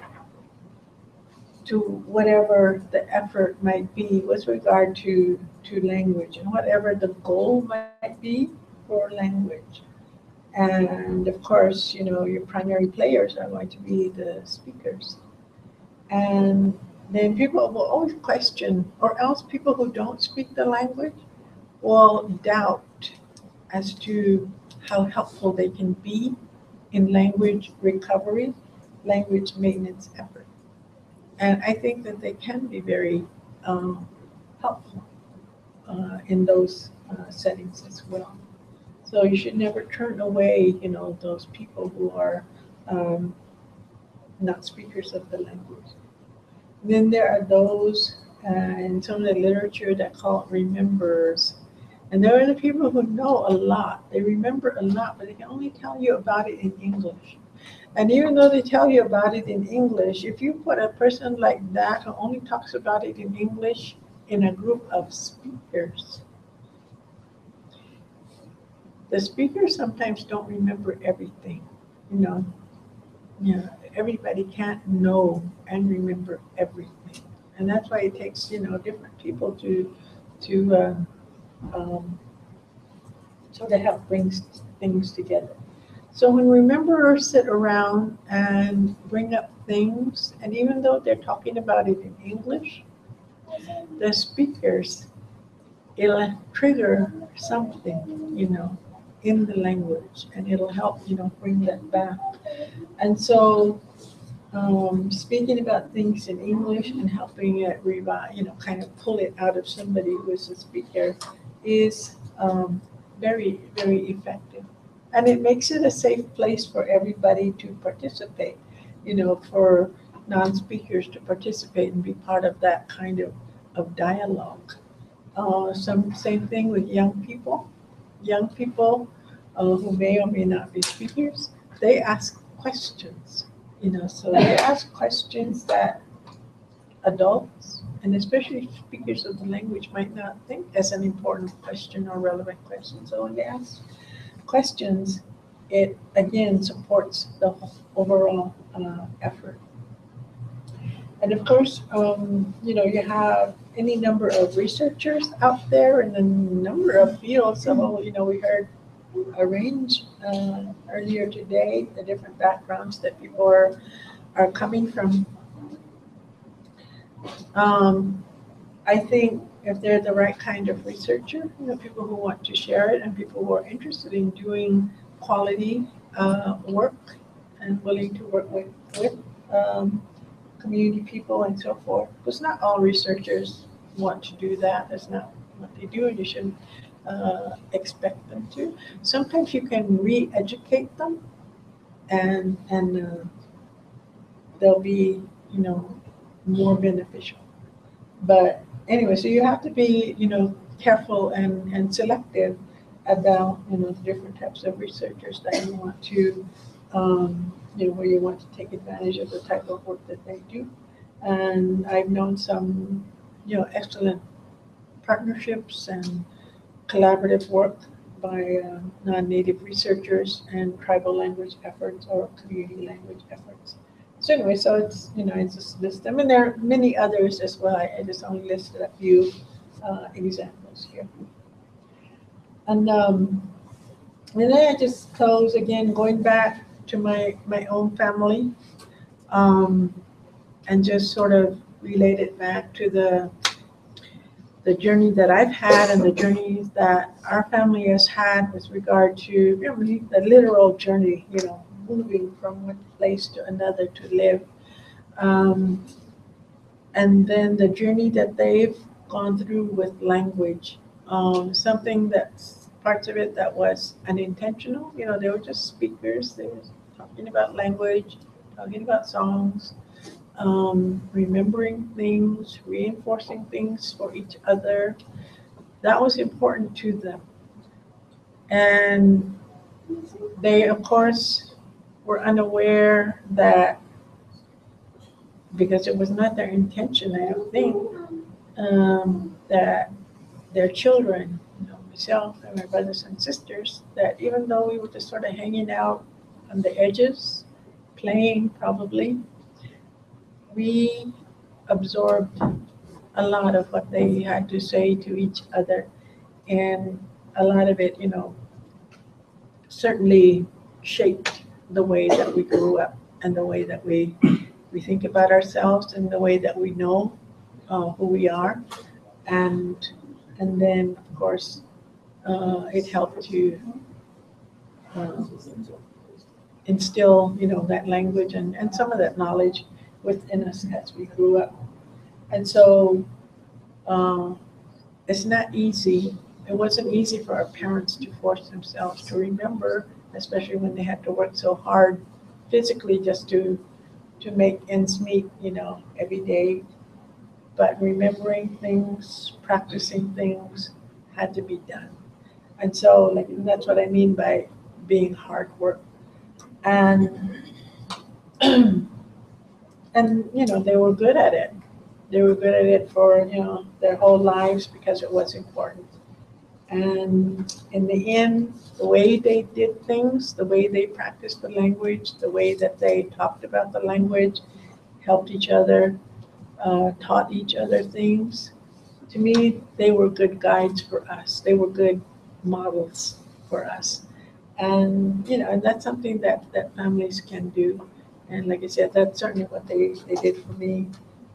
to whatever the effort might be with regard to, to language and whatever the goal might be for language. And of course, you know, your primary players are going to be the speakers. And then people will always question, or else people who don't speak the language will doubt as to how helpful they can be in language recovery, language maintenance effort. And I think that they can be very um, helpful uh, in those uh, settings as well. So you should never turn away, you know, those people who are um, not speakers of the language. Then there are those uh, in some of the literature that call it remembers. And there are the people who know a lot. They remember a lot, but they can only tell you about it in English. And even though they tell you about it in English, if you put a person like that who only talks about it in English in a group of speakers, the speakers sometimes don't remember everything, you know. Yeah, everybody can't know and remember everything, and that's why it takes you know different people to to uh, um, sort of help bring things together. So when rememberers sit around and bring up things, and even though they're talking about it in English, the speakers, it'll trigger something, you know, in the language, and it'll help, you know, bring that back. And so, um, speaking about things in English and helping it revive, you know, kind of pull it out of somebody who is a speaker is um, very, very effective. And it makes it a safe place for everybody to participate, you know, for non-speakers to participate and be part of that kind of, of dialogue. Uh, some same thing with young people. Young people uh, who may or may not be speakers, they ask questions, you know, so they ask questions that adults and especially speakers of the language might not think as an important question or relevant question. So when they ask questions, it again supports the overall uh, effort. And of course, um, you know, you have any number of researchers out there in a number of fields. So, you know, we heard a range uh, earlier today, the different backgrounds that people are, are coming from. Um, I think if they're the right kind of researcher, you know, people who want to share it and people who are interested in doing quality uh, work and willing to work with, with um, community people and so forth. Because not all researchers want to do that. That's not what they do, and you shouldn't uh, expect them to. Sometimes you can re-educate them, and and uh, they'll be you know more beneficial. But anyway, so you have to be, you know, careful and, and selective about, you know, the different types of researchers that you want to, um, you know, where you want to take advantage of the type of work that they do. And I've known some, you know, excellent partnerships and collaborative work by uh, non-native researchers and tribal language efforts or community language efforts. So anyway, so it's, you know, it's just list them. And there are many others as well. I, just only listed a few uh, examples here. And, um, and then I just close again, going back to my, my own family um, and just sort of relate it back to the the journey that I've had and the journeys that our family has had with regard to you know, the literal journey, you know, moving from one place to another to live. Um, and then the journey that they've gone through with language, um, something that's parts of it that was unintentional. You know, they were just speakers. They were talking about language, talking about songs, um, remembering things, reinforcing things for each other. That was important to them. And they, of course, were unaware that because it was not their intention, I don't think, um, that their children, you know, myself and my brothers and sisters, that even though we were just sort of hanging out on the edges, playing probably, we absorbed a lot of what they had to say to each other. And a lot of it, you know, certainly shaped the way that we grew up and the way that we, we think about ourselves and the way that we know uh, who we are. And, and then, of course, uh, it helped to uh, instill, you know, that language and, and some of that knowledge within us as we grew up. And so uh, it's not easy. It wasn't easy for our parents to force themselves to remember, especially when they had to work so hard physically just to to make ends meet, you know, every day. But remembering things, practicing things had to be done. And so like that's what I mean by being hard work. And [CLEARS THROAT] and you know they were good at it they were good at it for you know their whole lives because it was important and in the end the way they did things the way they practiced the language the way that they talked about the language helped each other uh, taught each other things to me they were good guides for us. They were good models for us. And you know and that's something that that families can do. And like I said, that's certainly what they, they did for me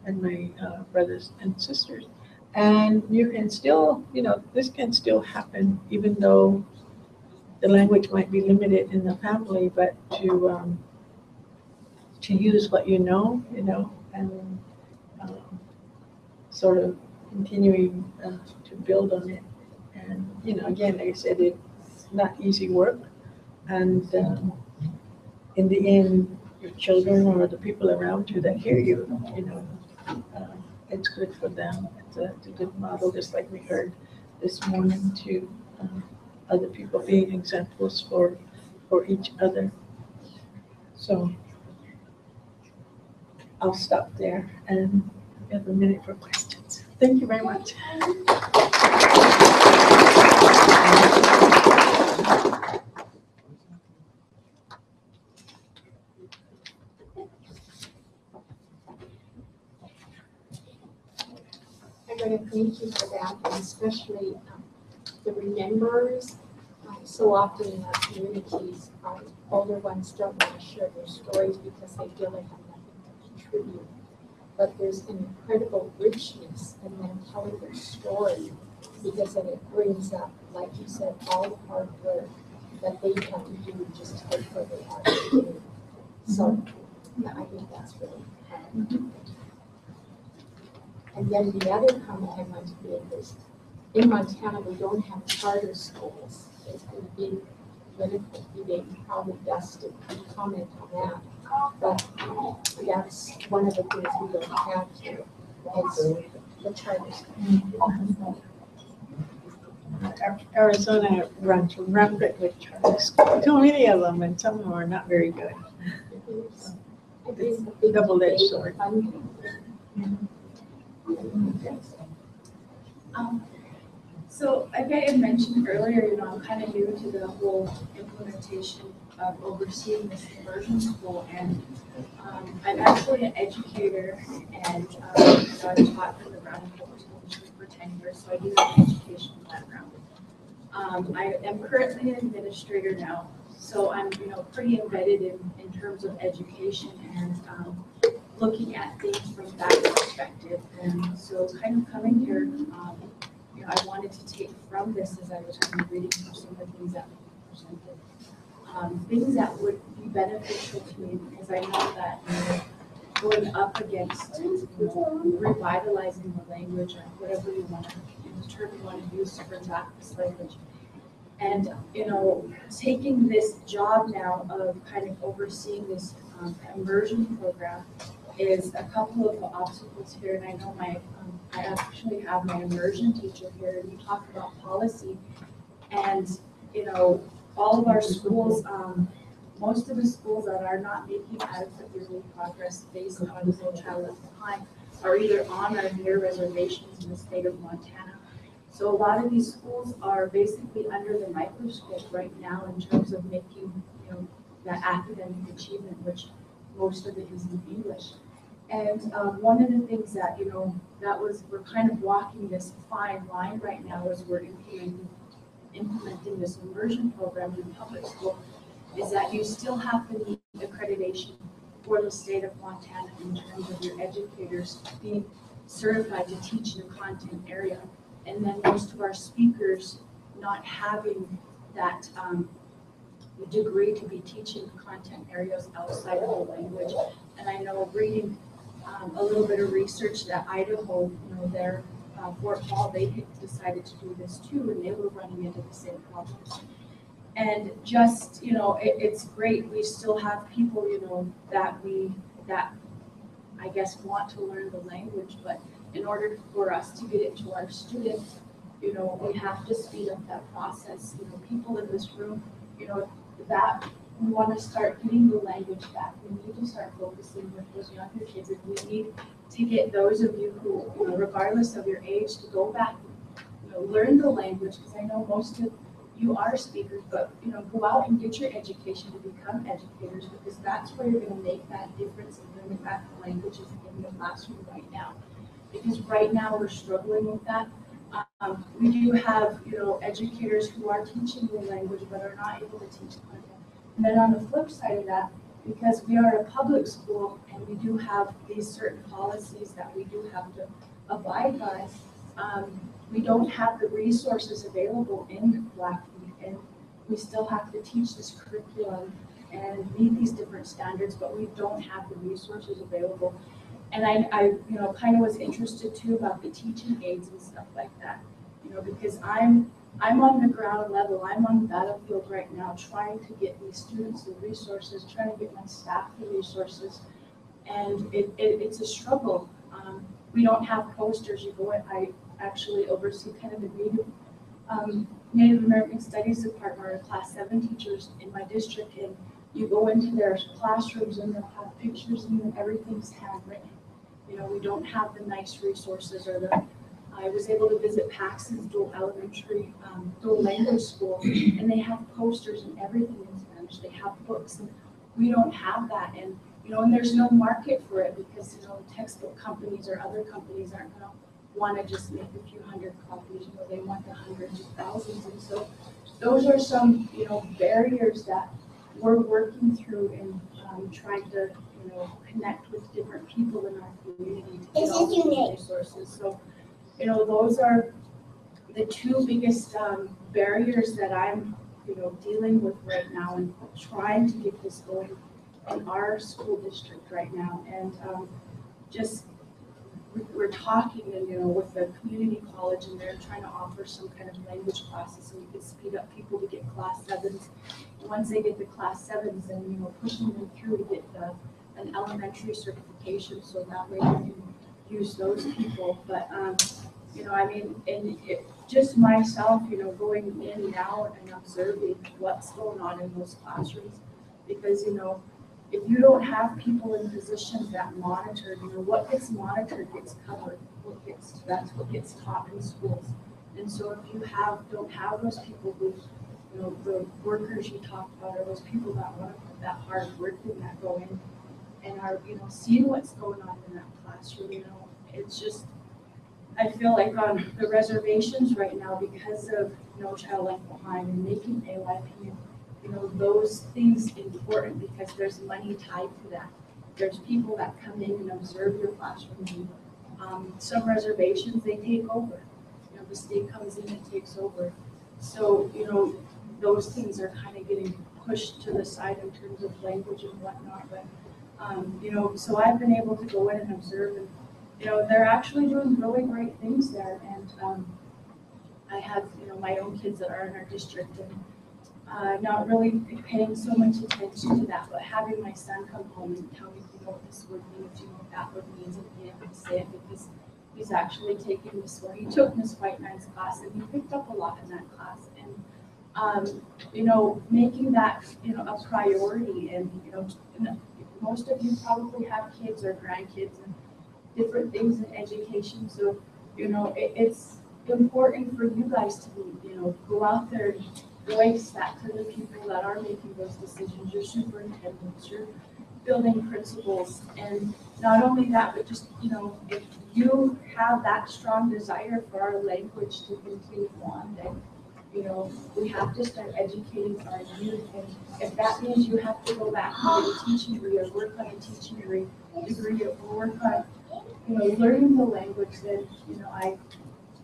and my uh, brothers and sisters. And you can still, you know, this can still happen even though the language might be limited in the family, but to um, to use what you know, you know, and um, sort of continuing uh, to build on it. And you know, again, like I said, it's not easy work, and um, in the end, your children or the people around you that hear you, you know, uh, it's good for them. It's a good model, just like we heard this morning to uh, other people being examples for for each other. So I'll stop there and we have a minute for questions. Thank you very much. Thank you for that, and especially um, the rememberers. Um, so often in our communities, our older ones don't want to share their stories because they feel they have nothing to contribute. But there's an incredible richness in them telling their story because then it brings up, like you said, all the hard work that they had to do just to get where they are. So I think that's really important. And then the other comment I want to make is, in Montana, we don't have charter schools. There's been a big political debate, probably best to comment on that. But um, that's one of the things we don't have here, is the charter school. Arizona runs rampant with charter schools. Too many of them, and some of them are not very good. It's big Double-edged sword. funding. Um, so like I had mentioned earlier, you know, I'm kind of new to the whole implementation of overseeing this conversion school and um, I'm actually an educator and um, know, I've taught for the Brown School for ten years, so I do have an educational background. Um, I am currently an administrator now, so I'm, you know, pretty embedded in, in terms of education and um, looking at things from that perspective. And so kind of coming here, um, you know, I wanted to take from this as I was kind of reading through some of the things that were presented. Um, things that would be beneficial to me because I know that going up against you know, revitalizing the language or whatever you want to, the term you want to use to back this language. And, you know, taking this job now of kind of overseeing this um, immersion program is a couple of obstacles here. And I know my, um, I actually have my immersion teacher here and we talk about policy. And, you know, all of our schools, um, most of the schools that are not making adequate yearly progress based on No Child Left Behind are either on or near reservations in the state of Montana. So a lot of these schools are basically under the microscope right now in terms of making, you know, that academic achievement, which most of it is in English. And um, one of the things that, you know, that was, we're kind of walking this fine line right now as we're implementing, implementing this immersion program in public school, is that you still have to meet accreditation for the state of Montana in terms of your educators being certified to teach in a content area. And then most of our speakers not having that um, degree to be teaching content areas outside of the language. And I know reading um, a little bit of research that Idaho, you know, their uh, Fort Hall, they decided to do this too, and they were running into the same problems. And just, you know, it, it's great. We still have people, you know, that we, that I guess want to learn the language, but in order for us to get it to our students, you know, we have to speed up that process. You know, people in this room, you know, that we want to start getting the language back. We need to start focusing with those younger kids, and we need to get those of you who, you know, regardless of your age, to go back, you know, learn the language. Because I know most of you are speakers, but you know, go out and get your education to become educators, because that's where you're going to make that difference in learning the languages in the classroom right now. Because right now we're struggling with that. Um, we do have, you know, educators who are teaching the language but are not able to teach content. And then on the flip side of that, because we are a public school and we do have these certain policies that we do have to abide by, um, we don't have the resources available in Blackfeet. And we still have to teach this curriculum and meet these different standards, but we don't have the resources available. And I, I, you know, kind of was interested too about the teaching aids and stuff like that, you know, because I'm I'm on the ground level, I'm on the battlefield right now, trying to get these students the resources, trying to get my staff the resources. And it, it, it's a struggle. Um, we don't have posters. You go, I actually oversee kind of the Native, um, Native American Studies Department or class seven teachers in my district. And you go into their classrooms and they'll have pictures and everything's handwritten. You know, we don't have the nice resources or the I was able to visit Paxton's dual elementary, um, dual language school, and they have posters and everything in Spanish. They have books, and we don't have that. And you know, and there's no market for it because you know, textbook companies or other companies aren't going to want to just make a few hundred copies. You know, they want the hundreds of thousands, and so those are some you know barriers that we're working through and um, trying to you know connect with different people in our community to get all these resources. So you know, those are the two biggest um, barriers that I'm, you know, dealing with right now and trying to get this going in our school district right now. And um, just we're talking and you know with the community college and they're trying to offer some kind of language classes so we can speed up people to get class sevens. And once they get the class sevens, then you know pushing them through to get the, an elementary certification so that way we can use those people. But um, you know, I mean, and it, just myself, you know, going in now and observing what's going on in those classrooms, because you know, if you don't have people in positions that monitor, you know, what gets monitored gets covered. What gets that's what gets taught in schools. And so if you have don't have those people who, you know, the workers you talked about are those people that want to put that hard work in that go in and are, you know, seeing what's going on in that classroom, you know, it's just I feel like on the reservations right now, because of No Child Left Behind and making AYP, you know, those things important because there's money tied to that. there's people that come in and observe your classroom. Um, some reservations, they take over. You know, the state comes in and takes over. So, you know, those things are kind of getting pushed to the side in terms of language and whatnot, but, um, you know, so I've been able to go in and observe and, you know, they're actually doing really great things there and, um, I have, you know, my own kids that are in our district and, uh, not really paying so much attention to that, but having my son come home and tell me, you know, what this word means, you know, what that word means, and being able to say it because he's actually taking Miss, or he took Miss White Nine's class and he picked up a lot in that class. And, um, you know, making that, you know, a priority and, you know, most of you probably have kids or grandkids and different things in education, so, you know, it, it's important for you guys to be, you know, go out there and voice that to the people that are making those decisions, your superintendents, your building principals. And not only that, but just, you know, if you have that strong desire for our language to continue on, then, you know, we have to start educating our youth. And if that means you have to go back and get a teaching degree or work on a teaching degree, degree or work on, you know, learning the language, then, you know, I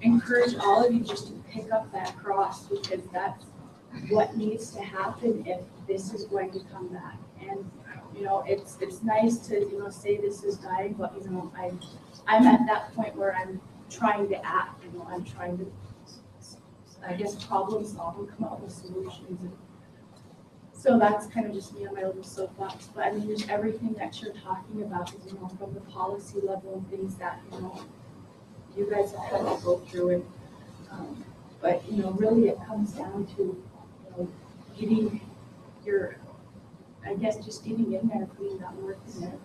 encourage all of you just to pick up that cross because that's what needs to happen if this is going to come back. And, you know, it's, it's nice to, you know, say this is dying, but, you know, I, I'm at that point where I'm trying to act, you know, I'm trying to, I guess, problem solve and come up with solutions. And So that's kind of just me on my little soapbox, but I mean, just everything that you're talking about you know, from the policy level and things that, you know, you guys have had to go through and, um, but, you know, really it comes down to, you know, getting your, I guess, just getting in there, putting that work in there,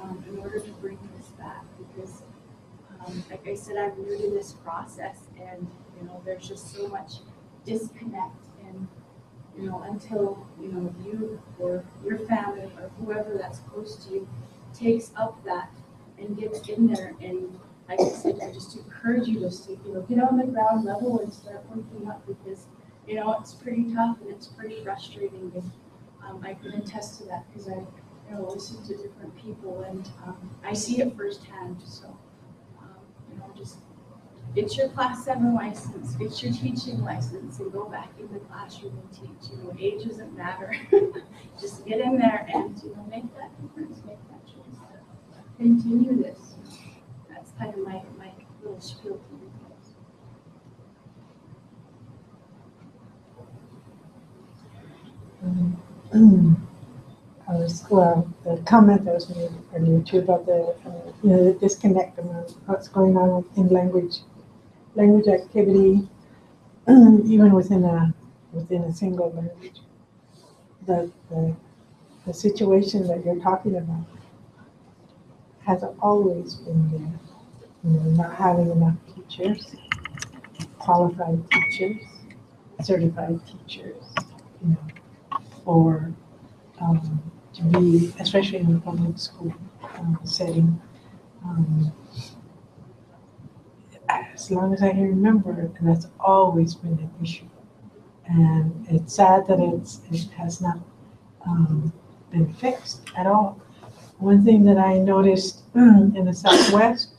um, in order to bring this back, because, um, like I said, I'm new to this process, and, you know, there's just so much disconnect, you know, until, you know, you or your family or whoever that's close to you takes up that and gets in there and I said, I just encourage you to, see, you know, get on the ground level and start working up because, you know, it's pretty tough and it's pretty frustrating. And um, I can attest to that because I, you know, listen to different people and um, I see it firsthand. So, um, you know, just get your class seven license, get your teaching license, and go back in the classroom and teach. You know, age doesn't matter. [LAUGHS] just get in there and you know make that difference, make that choice. Continue this that's kind of my, my little spiel to you guys. I was, well, the comment that was made earlier too about the, uh, you know, the disconnect among what's going on in language, language activity, [CLEARS THROAT] even within a, within a single language. The, the, the situation that you're talking about has always been there. You know, not having enough teachers, qualified teachers, certified teachers, you know, for um, to be, especially in the public school um, setting. Um, as long as I can remember, that's always been an issue. And it's sad that it's, it has not um, been fixed at all. One thing that I noticed [CLEARS THROAT] in the Southwest,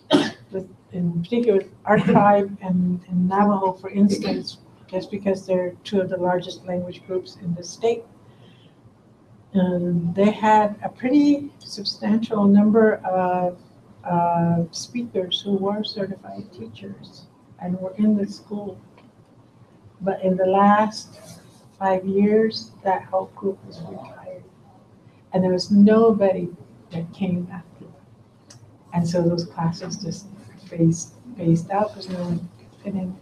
with, in particular our tribe and, and Navajo, for instance, just because they're two of the largest language groups in the state, um, they had a pretty substantial number of uh, speakers who were certified teachers and were in the school. But in the last five years, that whole group was retired. And there was nobody that came after them. And so those classes just phased, phased out because no one could fit in.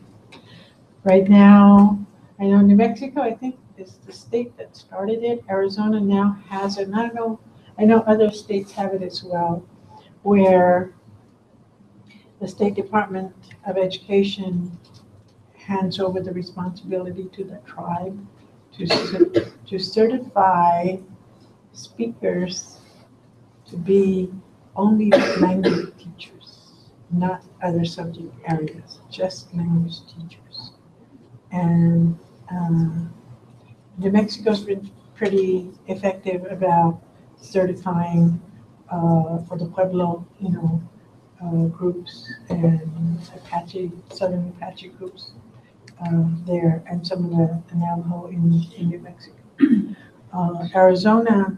Right now, I know New Mexico, I think, is the state that started it. Arizona now has it. And I know, I know other states have it as well, where the State Department of Education hands over the responsibility to the tribe to, to certify speakers to be only language teachers, not other subject areas, just language teachers. And um, New Mexico's been pretty effective about certifying for the Pueblo, you know, uh, groups and Apache, Southern Apache groups um, there, and some of the the Navajo in, in New Mexico. [CLEARS THROAT] Uh, Arizona,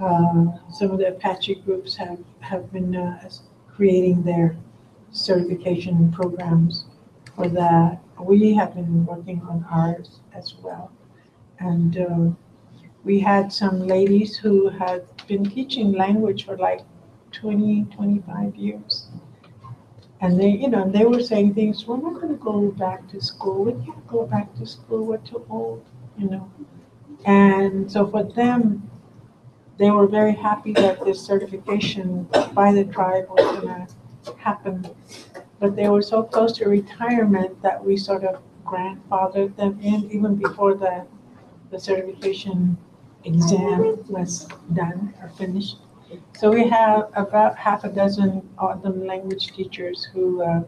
uh, some of the Apache groups have, have been uh, creating their certification programs for that. We have been working on ours as well. And uh, we had some ladies who had been teaching language for like 20, 25 years. And they, you know, they were saying things, we're not going to go back to school. We can't go back to school. We're too old, you know. And so for them, they were very happy that this certification by the tribe was going to happen. But they were so close to retirement that we sort of grandfathered them in even before the, the certification exam was done or finished. So we have about half a dozen them language teachers who uh,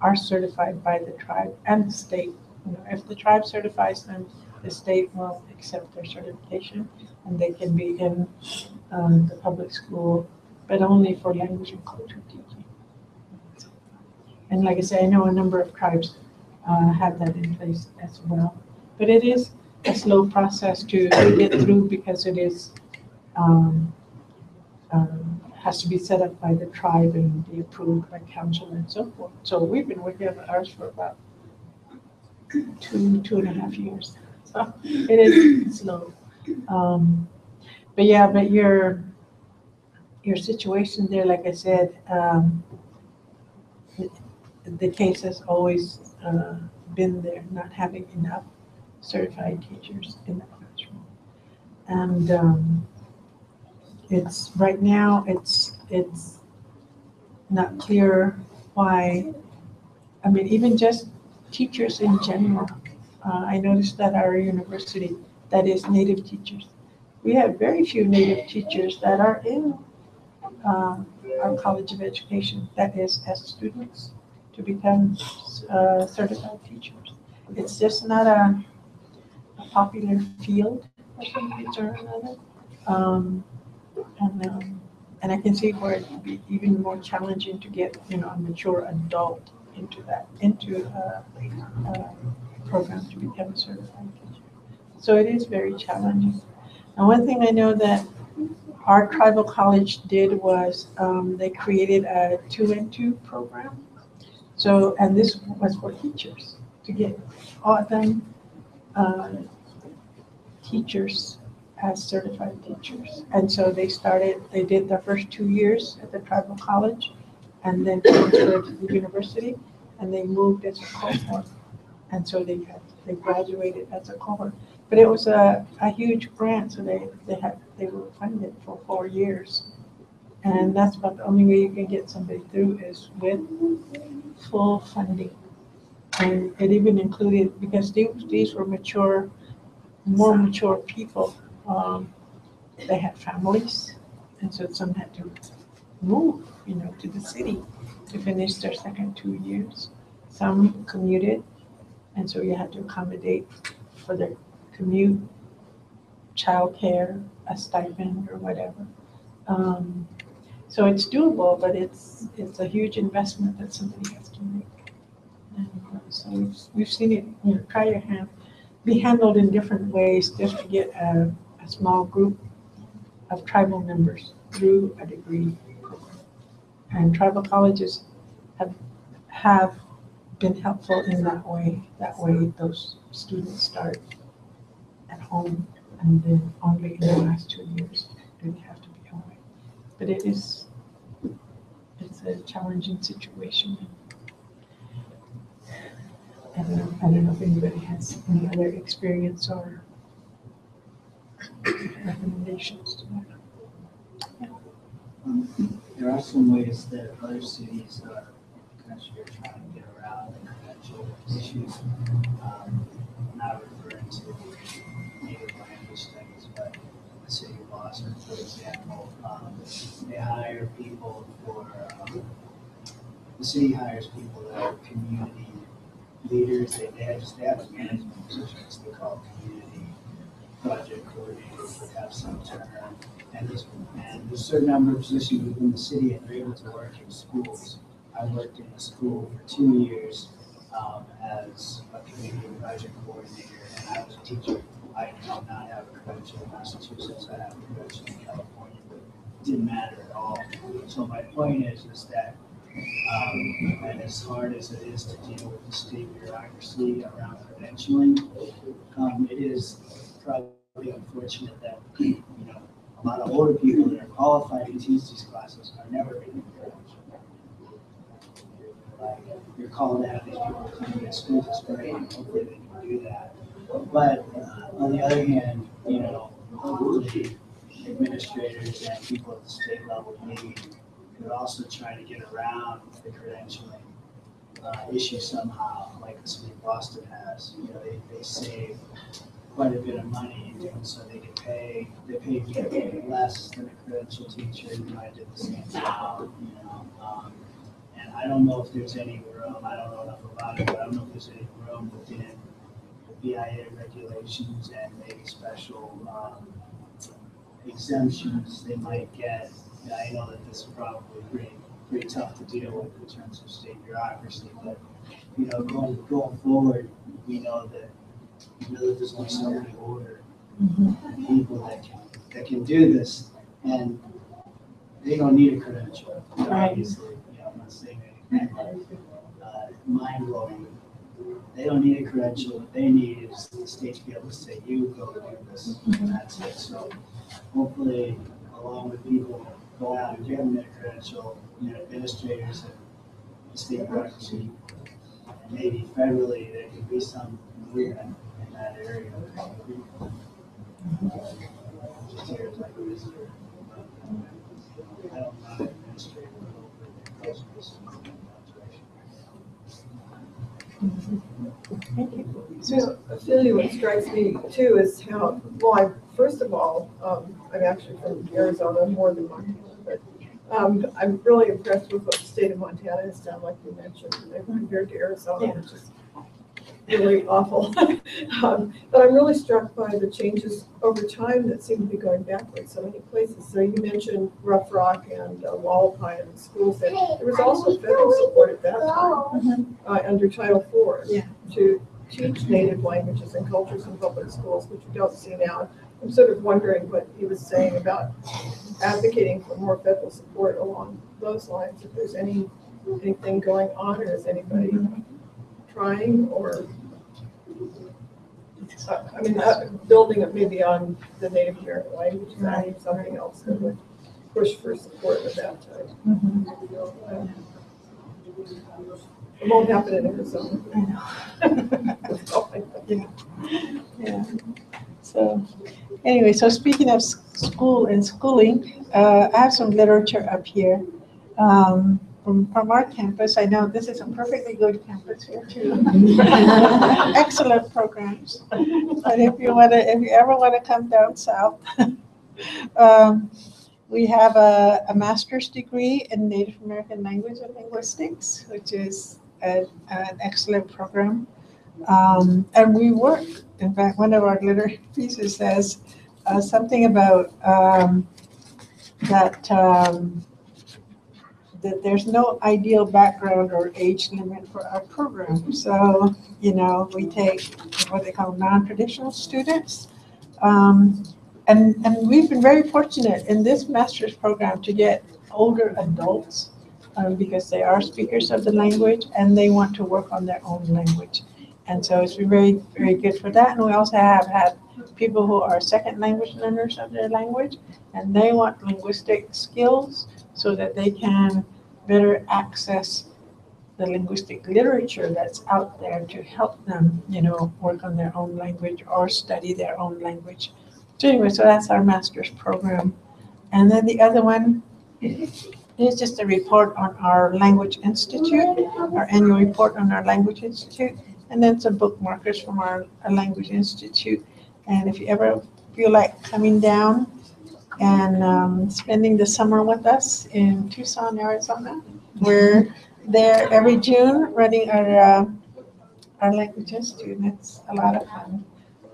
are certified by the tribe and the state. You know, if the tribe certifies them, the state will accept their certification and they can be in um, the public school, but only for language and culture teaching. And like I say, I know a number of tribes uh, have that in place as well. But it is a slow process to get through because it is um, um, has to be set up by the tribe and be approved by council and so forth. So we've been working on ours for about two, two and a half years. [LAUGHS] So it is slow. Um, but yeah, but your, your situation there, like I said, um, the- the case has always, uh, been there, not having enough certified teachers in the classroom. And, um, it's, right now, it's, it's not clear why, I mean, even just teachers in general. Uh, I noticed that our university, that is native teachers, we have very few native teachers that are in, uh, our College of Education, that is as students to become, uh, certified teachers. It's just not a, a popular field for some reason or another. Um, and, um, and I can see where it would be even more challenging to get, you know, a mature adult into that, into a, a program to become a certified teacher. So it is very challenging. And one thing I know that our tribal college did was, um, they created a two and two program. So, and this was for teachers, to get all them, uh, teachers as certified teachers. And so they started, they did the first two years at the tribal college and then transferred to the university and they moved as a cohort. And so they had, they graduated as a cohort. But it was a, a huge grant, so they, they had, they were funded for four years. And that's about the only way you can get somebody through is with full funding. And it even included, because these, these were mature, more mature people, um, they had families, and so some had to move, you know, to the city to finish their second two years. Some commuted, and so you had to accommodate for their commute, childcare, a stipend or whatever. Um, so it's doable, but it's, it's a huge investment that somebody has to make. And uh, so we've, we've seen it, you know, try be handled in different ways just to get a, a small group of tribal members through a degree program. And tribal colleges have, have been helpful in that way. That way, those students start at home and then only in the last two years do they have to be away. But it is, it's a challenging situation. I don't know, I don't know if anybody has any other experience or recommendations to that. There are some ways that other cities are country are trying to get around the credential issues. Um, not referring to native language things, but the city of Boston, for example, um, they hire people for, um, the city hires people that are community leaders. They, they have, they a management position, they call community project coordinators would have some term. And there's, and there's a certain number of positions within the city and they're able to work in schools. I worked in a school for two years, um, as a community project coordinator and I was a teacher. I did not have a credential in Massachusetts, I have a credential in California, but it didn't matter at all. So my point is, is that, um, and as hard as it is to deal with the state bureaucracy around credentialing, um, it is probably unfortunate that, you know, a lot of older people that are qualified to teach these classes are never to be. Like, you're called to have these people come to school, it's great, and hopefully they can do that. But uh, on the other hand, you know, hopefully administrators and people at the state level maybe could also try to get around the credentialing uh, issue somehow, like the city of Boston has. You know, they, they save quite a bit of money in doing so they can pay, they pay less than a credential teacher, know, I did the same now, you know. um, And I don't know if there's any room, I don't know enough about it, but I don't know if there's any room within the BIA regulations and maybe special um, exemptions they might get. And I know that this is probably pretty, pretty tough to deal with in terms of state bureaucracy, but, you know, going, going forward, we know that, you know, that there's only so many older people that can, that can do this, and they don't need a credential, Right. obviously, you know, I'm not saying anything, but, uh, mind blowing. They don't need a credential, what they need is the state to be able to say, you go do this, and that's it, so hopefully, along with people going out and getting their credential, you know, administrators and state and maybe federally, there could be some movement in that area. Just here like a visitor. There's some movement in that direction. So Ofelia, what strikes me too is how, well, I, first of all, um, I'm actually from Arizona more than Montana, but, um, I'm really impressed with what the state of Montana has done, like you mentioned, compared to Arizona, which is really awful. [LAUGHS] Um, But I'm really struck by the changes over time that seem to be going backwards so many places. So you mentioned Rough Rock and uh, Wallapai and schools that, there was also federal support at that time, uh, under Title IV. Yeah. To teach native languages and cultures in public schools, which we don't see now. I'm sort of wondering what he was saying about advocating for more federal support along those lines, if there's any, anything going on, or is anybody trying, or? Uh, I mean, uh, building it maybe on the Native American language, or something else that would push for support of that type. Um, It won't happen in Arizona. I [LAUGHS] know. Yeah. So, anyway, so speaking of s- school and schooling, uh, I have some literature up here. Um, from, from our campus, I know this is a perfectly good campus here too. [LAUGHS] Excellent programs. But if you wanna, if you ever wanna come down south, [LAUGHS] um, we have a, a master's degree in Native American Language and Linguistics, which is an excellent program. Um, and we work, in fact, one of our literature [LAUGHS] pieces says uh, something about um, that, um, that there's no ideal background or age limit for our program. So, you know, we take what they call non-traditional students. Um, and, and we've been very fortunate in this master's program to get older adults um, because they are speakers of the language and they want to work on their own language. And so it's been very, very good for that. And we also have had people who are second language learners of their language, and they want linguistic skills so that they can better access the linguistic literature that's out there to help them, you know, work on their own language or study their own language. So anyway, so that's our master's program. And then the other one [LAUGHS] is just a report on our Language Institute, our annual report on our Language Institute, and then some bookmarkers from our, our Language Institute. And if you ever feel like coming down and um, spending the summer with us in Tucson, Arizona, we're there every June running our, uh, our Language Institute, it's a lot of fun.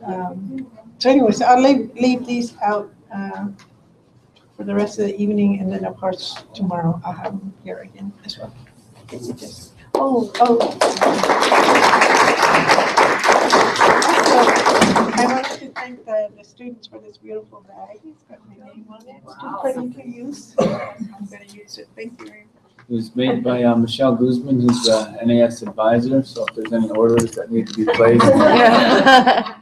Um, so anyways, I'll leave, leave these out, uh, for the rest of the evening, and then of course, tomorrow I'll have them here again as well. It's just- Oh, oh. Also, I want to thank the, the students for this beautiful bag. It's got my name on it. It's too pretty to use. I'm gonna use it. Thank you very much. It was made by uh, Michelle Guzman, who's the NAS advisor, so if there's any orders that need to be placed. [LAUGHS]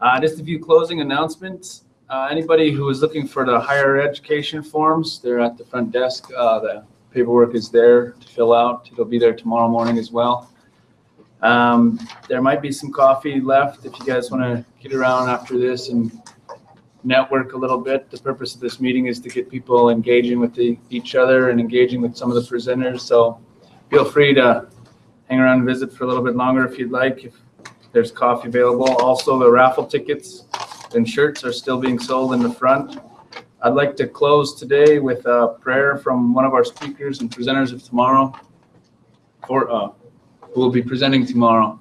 Uh, just a few closing announcements. Uh, anybody who is looking for the higher education forms, they're at the front desk. Uh, the paperwork is there to fill out. It'll be there tomorrow morning as well. Um, there might be some coffee left if you guys want to get around after this and network a little bit. The purpose of this meeting is to get people engaging with the, each other and engaging with some of the presenters. So feel free to hang around and visit for a little bit longer if you'd like. If there's coffee available. Also, the raffle tickets and shirts are still being sold in the front. I'd like to close today with a prayer from one of our speakers and presenters of tomorrow, for uh, who will be presenting tomorrow.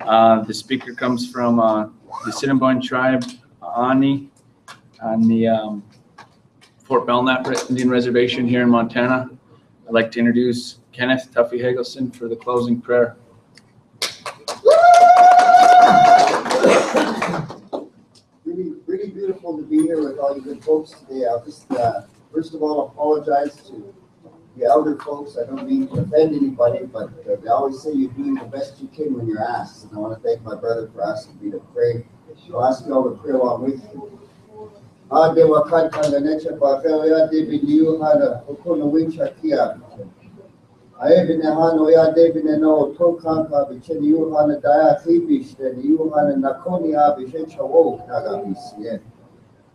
Uh, the speaker comes from uh, the Assiniboine tribe, Ani, on the um, Fort Belknap Indian Reservation here in Montana. I'd like to introduce Kenneth Tuffy Hagelson for the closing prayer. really, beautiful to be here with all you good folks today. I'll just, uh, first of all, apologize to the elder folks. I don't mean to offend anybody, but uh, they always say you're doing the best you can when you're asked. And I want to thank my brother for asking me to pray. So I'll ask you all to pray along with you. Ade wakati.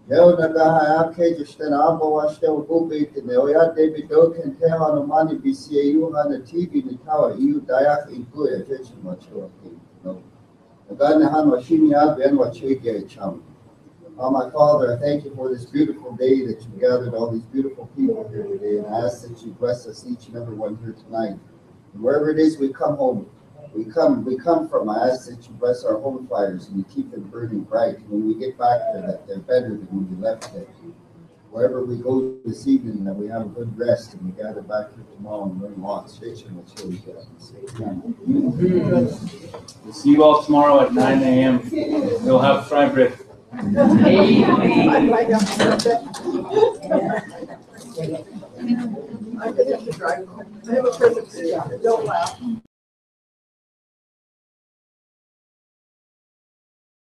Yeo naga ha ake jishten abo washte ububi tine o ya debi doken te hano mani bisie yu hana tibi ni tawa yu daya inkuya jechi macho aki. No. Naga ne hano shini abe en wachege cham. Uh, my Father, I thank you for this beautiful day that you gathered all these beautiful people here today, and I ask that you bless us each and every one here tonight. And wherever it is we come home, we come, we come from, I ask that you bless our home fires and you keep them burning bright. When we get back there, that they're better than when we left it. Wherever we go this evening, that we have a good rest and we gather back here tomorrow and learn lots, fiction, which we get. We'll see you all tomorrow at nine AM. We'll have fry bread. I'd like to- I could have to drive home. I have a present for you. Don't laugh.